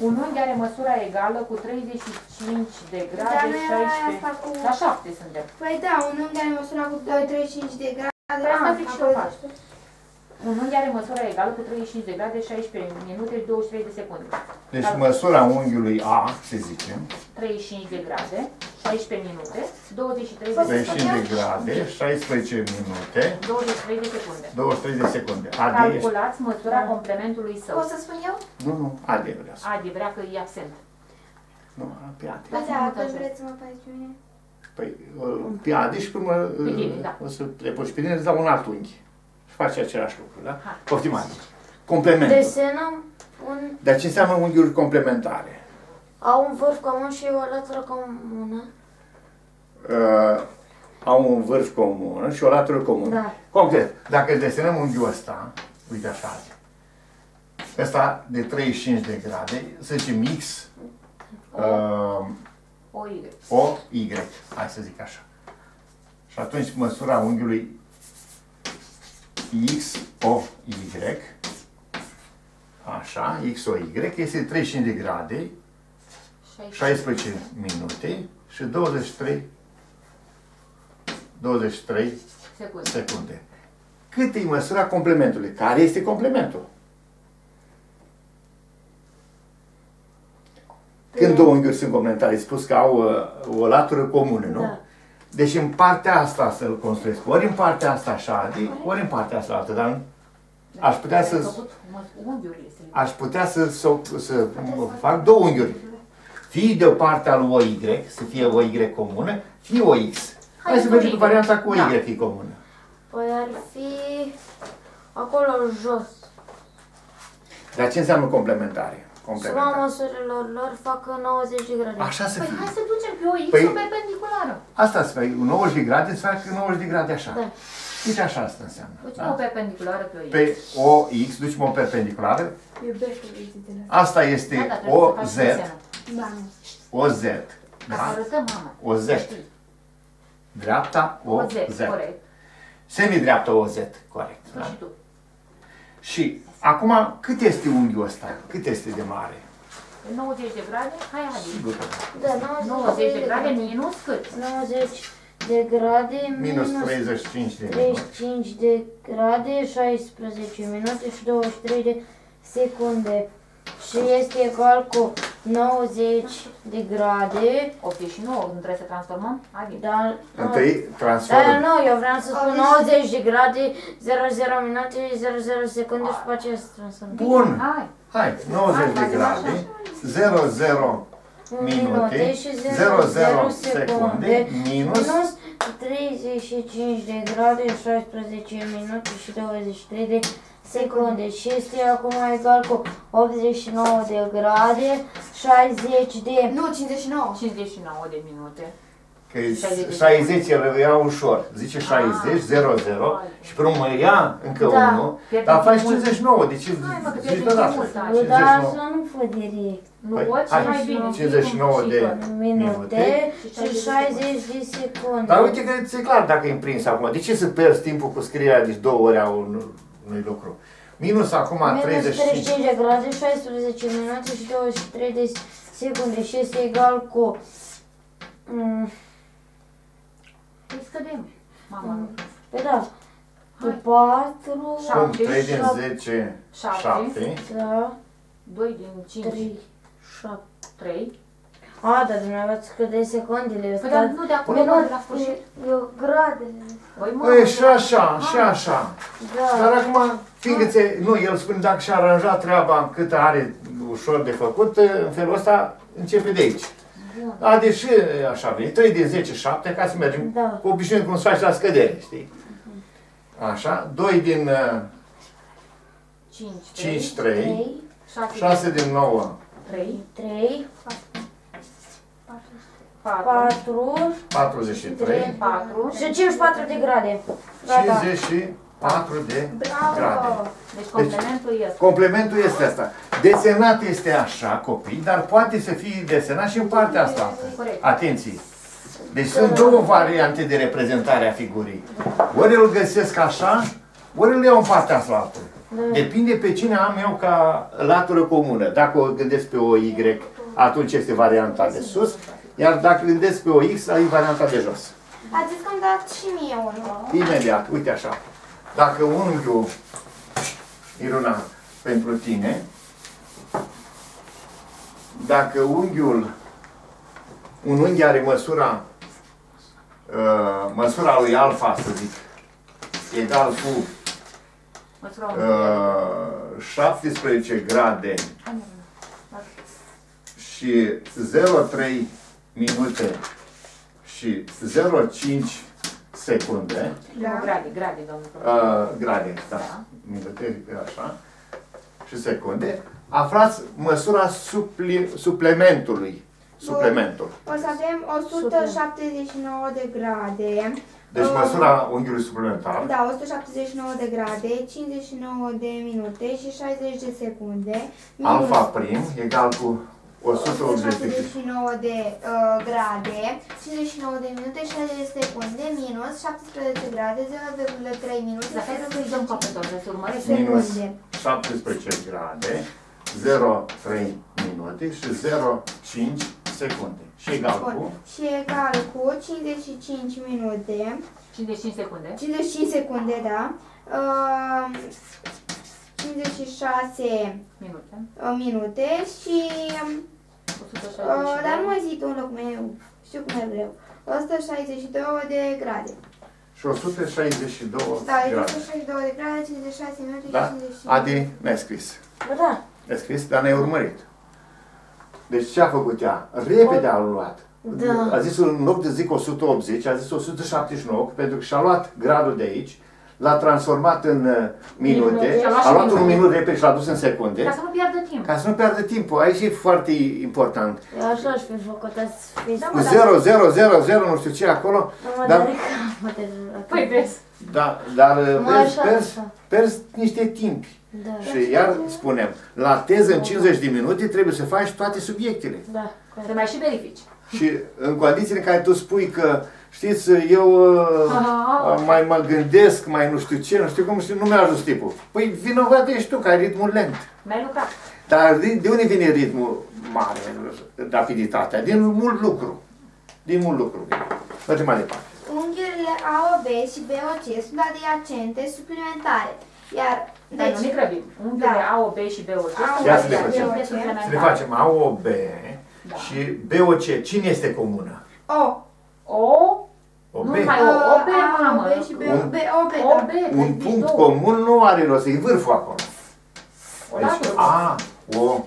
Un unghi are măsura egală cu 35 de grade, Dar nu era 16... asta cu... La 7 suntem. Păi da, un unghi are măsura cu 35 de grade. Păi asta Ah, zic și apoi- eu faci. Un unghi are măsura egală cu 35 de grade, 16 minute și 23 de secunde. Deci Da. măsura unghiului A, să zicem, 35 de grade, 16 minute, 23 de 35 secunde. de grade, 16 minute, 23 de secunde. 23 de secunde. AD este... Calculați măsura complementului său. Pot să spun eu? Nu, nu, AD vreau să... Adi vrea că e absent. Nu, pe AD. Da, Lasă-mă dacă tăcere. vreți să mă faceți pe mine. Păi, uh, pe AD și până Pe tine, da. o să le poți pe tine, îți dau un alt unghi. Și faci același lucru, da? Hai. Poftim AD. Complementul. Desenăm un... Dar ce înseamnă unghiuri complementare? Au un vârf comun și o latură comună. uh, au un vârf comun și o latură comună. Da. Concret, dacă desenăm unghiul ăsta, uite așa, ăsta de 35 de grade, să zicem X, uh, O Y. O, Y, hai să zic așa. Și atunci măsura unghiului X, O, Y, așa, X, O, Y, este 35 de grade, 16 minute și 23 23 secunde. secunde. Cât e măsura complementului? Care este complementul? Când două unghiuri sunt complementare, ai spus că au uh, o latură comună, nu? Da. Deci în partea asta să-l construiesc, ori în partea asta așa, adică, ori în partea asta altă, dar aș putea Ai să, făcut mă- unghiurile să le- aș putea să, să, să fac două unghiuri. Fie de o parte al OY, să fie OY comună, fie OX. Hai, Hai să cu mergem cu Y. varianta cu Da. Y comună. Păi ar fi acolo jos. Dar ce înseamnă complementare? Suma Complementare. măsurilor lor fac 90 de grade. Așa să Păi fie. hai să ducem pe o X Păi- perpendiculară. Asta să fie 90 de grade, să facă 90 de grade așa. Da. Deci așa asta înseamnă. Ducem Da? o perpendiculară pe o X. Pe OX ducem o perpendiculară. E becul, zicele. Asta este Da, da, trebuie să faci OZ. desenul. Da, nu. OZ. Ca să Da? arătăm, mamă. OZ. Știi. Dreapta O Z, OZ. corect. Semidreapta OZ, corect. Fă Da? și tu. Și acum, cât este unghiul ăsta? Cât este de mare? Pe 90 de grade, hai Adi. Sigur că da. Da, 90, 90 de grade minus cât? 90 de grade Minus 35 de minute. 35 de grade, 16 minute și 23 de secunde. Și este egal cu 90 de grade, 89, nu trebuie să transformăm? Adi. dar... Întâi Da, transformăm. nu, eu vreau să spun 90 de grade, 00 minute, 00 secunde și după aceea să transformăm. Bun. Hai. Hai, 90 de Hai, grade, facem 00 minute, 00 secunde, minus minus 35 de grade, 16 minute și 23 de secunde. Și este acum egal cu 89 de grade, 60 de... Nu, 59. 59 de minute. Că e 60 el ia ușor. Zice 60, 00 și pe urmă ia încă Da. unul. Pierde Dar faci mult. 59, deci Hai, mă, că zici pierde deodată. mult, hai. Bă, Dar 59. asta nu fă direct. Nu Păi, poți, hai, mai bine. 59 de Minute Și și 60 de secunde. Dar uite că ți-e clar dacă e prins acum. De ce să pierzi timpul cu scrierea de două ori a un- unui lucru? Minus acum Minus 35. 35 de grade, 16 minute și 23 de secunde și este egal cu... Mm, Îi scădem. Mama. pe da, cu Hai. 4, Cum? 3 din șapte. 10, Șapte. 7. da, 2 din 5, 3, 7, 3. A, dar dumneavoastră de secundele Păi ăsta. dar nu de acolo, nu, de la sfârșit. Eu gradele. Păi mă, Păi și așa, și așa. Dar Da. acum, fiindcă ți nu, el spune dacă și-a aranjat treaba cât are ușor de făcut, în felul ăsta începe de aici. A, deși așa a venit, 3 din 10, 7, ca să mergem Da. cu obișnuit cum se face la scădere, știi? Așa, 2 din uh, 5, 5, 3, 3, 6, 6 din 9, 3, 3, 4, 4 43, 4. și 54 de grade. Gata. 54 de grade. Deci complementul este. Complementul este asta. Desenat este așa, copii, dar poate să fie desenat și în partea asta. Corect. Atenție! Deci sunt două variante de reprezentare a figurii. Ori îl găsesc așa, ori îl iau în partea asta. Depinde pe cine am eu ca latură comună. Dacă o gândesc pe o Y, atunci este varianta de sus, iar dacă gândesc pe o X, ai varianta de jos. Ați zis că îmi dați și mie unul. Imediat, uite așa. Dacă unghiul, Iruna, pentru tine, dacă unghiul, un unghi are măsura, uh, măsura lui alfa, să zic, egal cu Măsura unui. uh, 17 grade și 0,3 minute și 0,5 secunde, Nu, grade, grade, domnul profesor. uh, grade, da, Da. minute, așa, și secunde, aflați măsura supli, suplementului. Suplementul. O să avem 179 de grade. Deci Uh, măsura unghiului suplimentar. Da, 179 de grade, 59 de minute și 60 de secunde. minus Alfa prim egal cu 180 de 179 de uh, grade, 59 de minute și 60 de secunde, minus 17 grade, 0,3 minute, Dar hai să îi dăm copetor, să se urmărește. minus secunde. 17 grade, 0,3 minute și 0,5 secunde. Și egal cu Bun. Și egal cu 55 minute, 55 secunde. 55 secunde, da, uh, 56 Minute. uh, minute și, uh, dar nu 160. mai zic un loc meu, știu cum e vreau, 162 de grade. și 162 Da, e grade. 162 de grade, 56 minute și Da? 55. Adi ne-a scris. Bă, da. Ne-a scris, dar ne-a urmărit. Deci ce a făcut ea? Repede a luat. Da. A zis în loc de zic 180, a zis 179, pentru că și-a luat gradul de aici, l-a transformat în uh, minute, Minute, și-a luat a și luat un minute. minut repede și l-a dus în secunde, Ca să nu pierdă timp. ca să nu pierdă timpul. Aici e foarte important. Eu așa aș fi făcut, ați fi Da, Cu mă, 0, 0, 0, 0, nu știu ce acolo, Mă dar, doare capătele. Păi vezi. da, dar uh, Mă, pierzi, așa, pierzi, așa. pierzi niște timpi. Da, Și iar spunem, la teză în 50 de minute trebuie să faci toate subiectele. da. Să mai și verifici. Și în condițiile în care tu spui că, știți, eu uh, Ah. mai mă gândesc, mai nu știu ce, nu știu cum, știu, nu mi-a ajuns tipul. Păi vinovat ești tu, că ai ritmul lent. Mai lucrat. Dar de, de unde vine ritmul mare, rapiditatea? Din mult lucru. Din mult lucru. Mergem mai departe. Unghiurile AOB și BOC sunt adiacente suplimentare. Iar, Dar nu ne deci, grăbim. Unghiurile Da. A, O, B și B, O, C A, sunt Ia să le adiacente facem. Să suplimentare. le facem AOB Da. și BOC. Cine este comună? O, O, OB. Nu mai- O, OB, mamă. AOB și Un- BOB, OB, O, da. B, Un deci punct două. comun nu are rost, e vârful acolo. O Deci latură. A, O,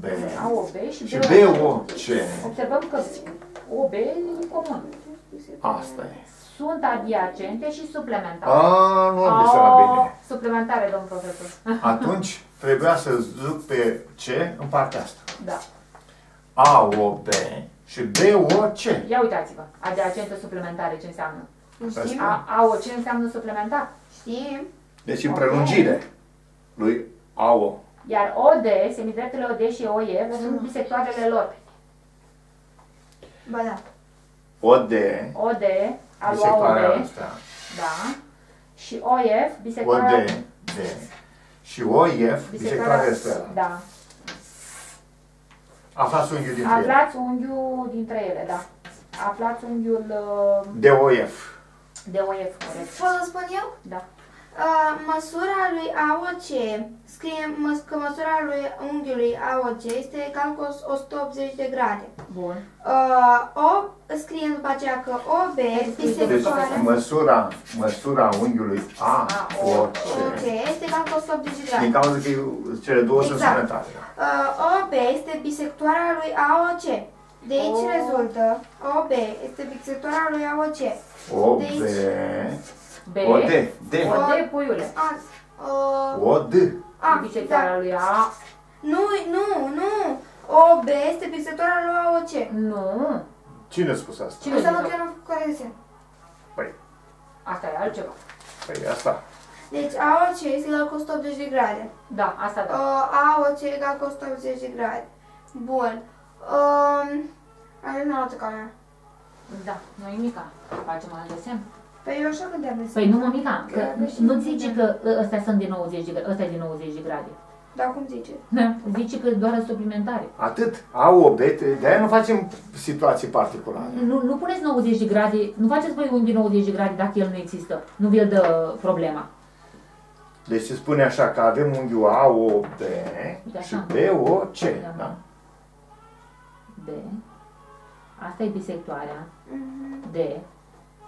B A, O, B și și B, B, O, O, C. C. Observăm că O, B e comun. Asta e. Sunt adiacente și suplimentare. A, nu am desenat bine. Suplimentare, domn profesor. Atunci trebuia să duc pe C în partea asta. Da. A, O, B și B, O, C. Ia uitați-vă. Adiacente suplimentare ce înseamnă? Știm? A, A, O, ce înseamnă suplimentar? Știm? Deci în Ok. prelungire lui A, O. Iar OD, semidreptele OD și OE Mm. sunt bisectoarele lor. Ba da. O, D, OD, al lui bisectoarea AOB, asta. da. Și OF, O, bisectoarea... D, D. Și O, F, bisectoarea asta. Da. Aflați unghiul dintre ele. Aflați unghiul dintre ele, da. Aflați unghiul uh, D, O, F. de OF, corect. Pot să spun eu? Da. Uh, măsura lui AOC, scriem măs- că măsura lui unghiului AOC este egal cu 180 de grade. Bun. Uh, o, scriem după aceea că OB, Deci bisectoare, măsura, măsura unghiului A, O, C, OK, este egal cu 180 de din grade. cauza că cele două sunt Exact. sănătate. Uh, OB este bisectoarea lui AOC. De aici Oh. rezultă OB este bisectoarea lui AOC. O, B, B. O, D, D, O D, puiule. A, uh, O, D. a, da. Bisectoarea lui A. Nu, nu, nu. OB este bisectoarea lui AOC. Nu. Cine a spus asta? Cine Înseamnă că zice? eu nu am făcut corecție. Păi, Asta e altceva. păi asta. Deci AOC este egal cu 180 de grade. Da, asta da. Uh, AOC egal cu 180 de grade. Bun. Um, ajung la altă calea. Da, nu e mica. Facem alt desen. Păi eu așa gândeam de Păi nu mă mica, că nu zice că ăstea sunt de 90 de grade, ăsta e de 90 de grade. Dar cum zice? Da, zice că doar suplimentare. Atât. A, O, B, T. De-aia nu facem situații particulare. Nu, nu puneți 90 de grade, nu faceți voi unghi 90 de grade dacă el nu există. Nu vi-l dă problema. Deci se spune așa că avem unghiul A, O, B Da, și așa. B, O, C. Da. Da? D. Asta e bisectoarea. D.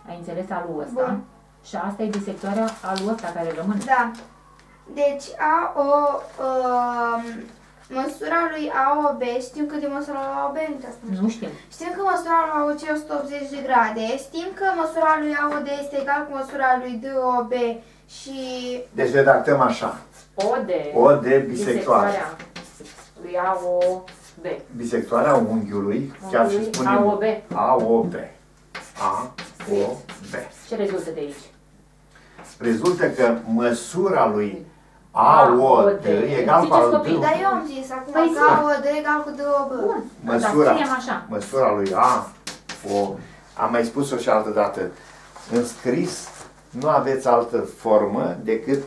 Ai înțeles alul ăsta? Bun. Și asta e bisectoarea alul ăsta care rămâne. Da. Deci AO, um, măsura lui AOB, știm cât e măsura lui AOB? Nu te-a spus. Nu știm. Știm că măsura lui AOC e 180 de grade, știm că măsura lui AOD este egal cu măsura lui DOB și... Deci redactăm așa. O D. O de bisectoare. Bisectoarea lui A, O, B. Bisectoarea unghiului, chiar și Unghiului spunem A, O, B. A, O, B. A, O, B. Ce rezultă de aici? Rezultă că măsura lui A, O, D e egal cu Ziceți al copii. D. Dar eu am zis acum Păi că zi. AOD e egal cu DOB. Bun. Măsura. Dar scriem așa. Măsura lui A, O, am mai spus-o și altă dată. În scris nu aveți altă formă decât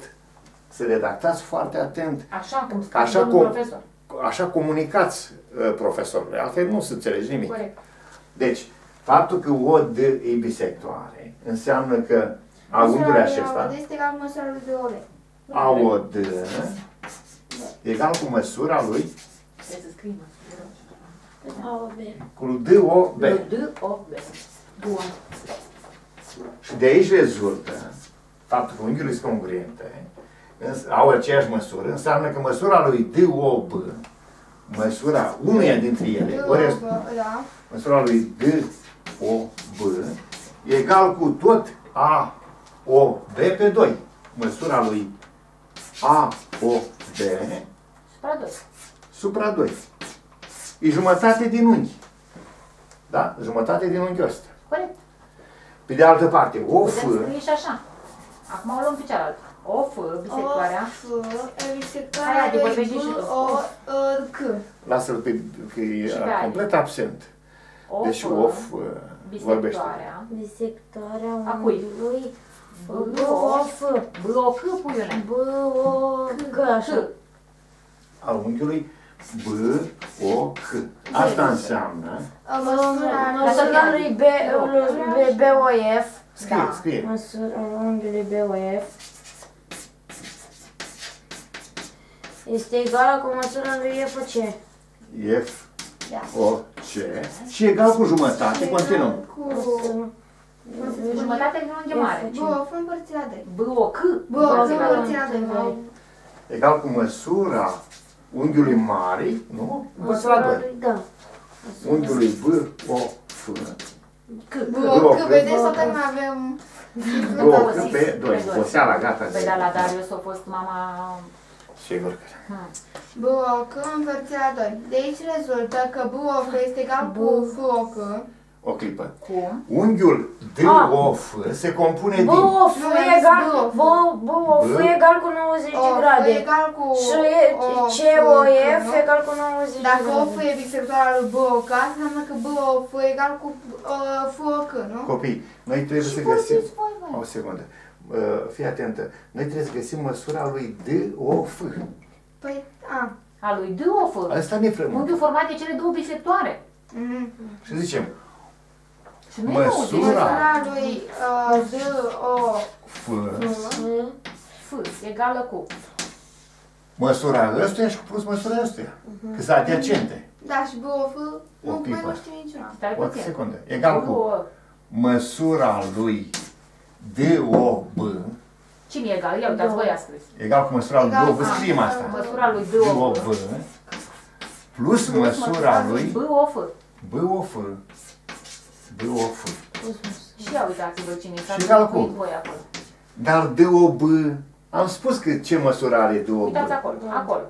să redactați foarte atent. Așa cum scrie Așa domnul cum- profesor. Așa comunicați uh, profesorului, altfel nu se înțelegi nimic. Corect. Deci, faptul că O, D e bisectoare înseamnă că a Măsura unghiului lui acesta, AOD este egal cu măsura lui DOB. A, O, D, egal cu măsura lui, Trebuie să scrii măsură. AOB. cu D, O, B. D, O, B. Bun. Și de aici rezultă faptul că unghiurile sunt congruente, îns- au aceeași măsură, înseamnă că măsura lui DOB, măsura unuia dintre ele, ori este DOB, da. măsura lui DOB, e egal cu tot AOB pe 2. Măsura lui AOB Supra 2. supra 2. E jumătate din unghi. Da? Jumătate din unghiul ăsta. Corect. Pe de altă parte, o Putem F scrie și așa. Acum o luăm pe cealaltă. O, F, bisectoarea. O, F, bisectoarea Hai, Adi, lui vorbește și B, tu. O, uh, C. Lasă-l pe că e Și pe Adi. complet absent. O, Deci F, of uh, vorbește. bisectoarea. Bisectoarea A cui? unghiului. B, B, O, O, F. B, O, C, puiule. B, O, C, așa. Al unghiului B, O, H. Asta înseamnă. Uh, Măsura lui Măsura lui B, lui B, O, F. Scrie, Da. scrie. Măsura unghiului B, O, F. Este egală cu măsura lui F, C. F, Da. O, C. Și egal cu jumătate. Continuăm. Cu... Jumătate din unghi mare. B, F împărțit la 2. B, O, C. B, F împărțit la 2. Egal cu măsura unghiului mare, nu? Măsura 2. lui, da. Unghiului B, O, F. C. B, Bloc, că vedeți, toată lumea avem... B, O, H pe 2. O seara, gata. Păi da, la Darius a fost mama... Sigur că da. Hmm. B, O, C împărțit la 2. De aici rezultă că B, O, F este egal cu F, O, C. O clipă. Cum? Unghiul D, Ah. O, F se compune B, din... O, F Nu, e am zis egal, B, O, F. B, B, O, F e egal cu 90 O, de F grade. e egal cu... Și O, C, F, O, C, F nu? e egal cu 90 de Dacă O, F grade. e bisectoarea lui B, O, C, înseamnă că B, O, F e egal cu uh, F, O, C, nu? Copii, noi trebuie să Și găsim... vorbiți voi, voi. O secundă. Uh, Fii atentă. Noi trebuie să găsim măsura lui D, O, F. Păi, a. A lui D, O, F. Asta ne frământă. Unghiul format de cele două bisectoare. Mhm. Și zicem, Și nu e Măsura. 90 de grade. Măsura lui uh, D, O, F F, egală cu. Măsura ăstuia și plus măsura ăstuia. Că sunt adiacente. Da, și BOF, O nu clipă. mai nu știu niciuna. Stai O puțin. secundă. Egal cu Cu- măsura lui DOB Cine e egal? Ia uitați, voi a scris. egal cu măsura lui Egal DOB. cu- Scriem asta. Măsura lui DOB DOF. plus măsura lui BOF. BOF. BOF. Și ia uitați-vă cine s-a Și egal cu? scris voi acolo. Dar DOB, am spus că ce măsură are DOB. Uitați acolo, acolo.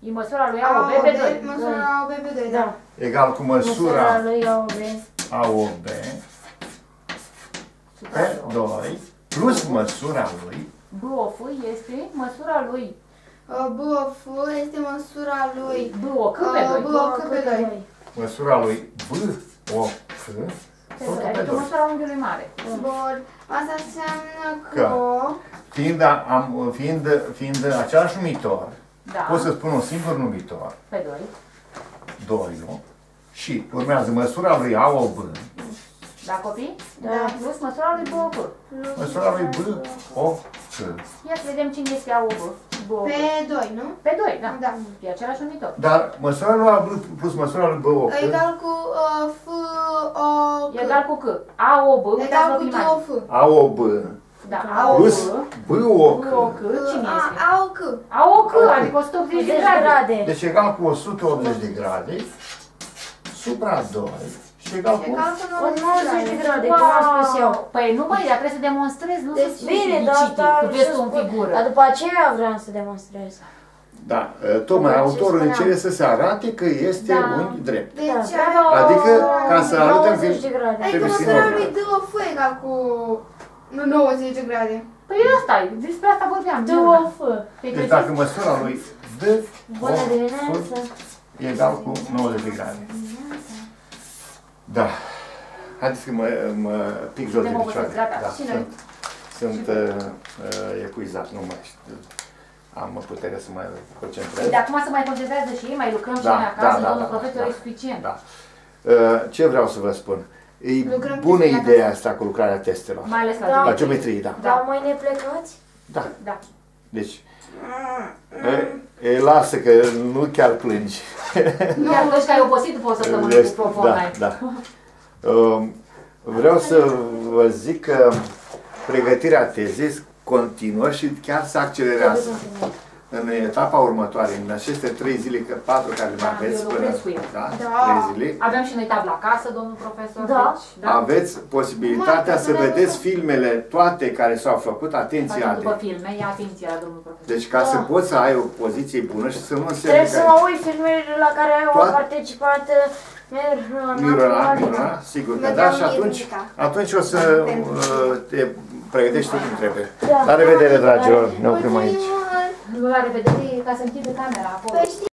E măsura lui AOB AOB, pe 2. măsura AOB pe 2, Da. da. Egal cu Măsura măsura lui AOB. AOB pe 2 plus măsura lui BOF este măsura lui Uh, BOF este măsura lui BOC pe uh, 2. BOC pe 2. măsura lui BOF tot pe Adică 2. măsura unghiului mare. Bun. Asta înseamnă că... Că. Fiind, am, fiind, fiind același numitor, Da, pot să spun un singur numitor, pe 2. 2, nu? Și urmează măsura lui AOB, Da, copii? Da. Plus măsura lui BOC. măsura lui BOC. Ia să vedem cine este AOB. BOC. Pe 2, nu? Pe 2, da. Da. E același numitor. Dar măsura lui AOB plus măsura lui BOC Egal cu uh, F, O, E egal cu C. AOB, Egal uitați-vă cu pe 2 imagine. F. AOB Da, AOB. plus BOC. BOC, cine este? Au C. AOC, adică 180 de 10 grade. grade. Deci egal cu 180 de grade supra 2 și egal cu... Egal cu 90 de 90 grade, cum am spus eu. Păi nu băi, dar trebuie să demonstrezi, nu să Deci, spui bine, dar liciti, asta cu să gestul în spun. figură. Dar după aceea vreau să demonstrez. Da, tocmai Ce autorul spuneam. încerce să se arate că este Da. unghi drept. Deci, Da. are- Adică, ca să arătăm 90 că... de grade. adică trebuie să măsura fie lui normal. 2 F egal cu nu 90 de grade. Păi asta e, despre asta vorbeam. Două nu? F. Păi Deci că dacă măsura lui D Bună dimineața. e egal cu 90 de grade. Da. Haideți că mă, mă pic jos de Suntem picioare. obosiți, gata. Da, Și noi. sunt, sunt uh, uh, epuizat, nu mai știu. Am putere să mă concentrez. Păi de acum se mai concentrează și ei, mai lucrăm și Da, noi acasă, da, da, domnul da, profesor, da, e suficient. Da. Uh, Ce vreau să vă spun? E Lucrăm bună chestia ideea asta cu lucrarea testelor. Mai ales la Da. La geometrie. geometrie, da. Dar mâine plecați? Da. Da. Deci, e, e, lasă că nu chiar plângi. Iar tu că ai obosit după o săptămână Rest- cu propon da, da. Um, vreau să vă zic că pregătirea tezei continuă și chiar se accelerează. În etapa următoare, în aceste trei zile, că patru care le Da, mai aveți eu până, lucrez cu el. da, Da. trei zile, Avem și noi tabla acasă, domnul profesor. Da. Deci, da. aveți posibilitatea Mai, să mai vedeți văzut. filmele toate care s-au făcut, atenție, Facem după atenție. filme, ia atenție la domnul profesor. Deci ca să Da. poți să ai o poziție bună și să nu însemne Trebuie să că mă uit filmele la care au Toate- participat Mirona. Mirona, Mirona, sigur că da, și atunci, Mirnica. atunci o să uh, te pregătești tot cum trebuie. Da. La revedere, dragilor, ne oprim aici. Mulțumim mult! La revedere, ca să închide camera acolo. Păi știi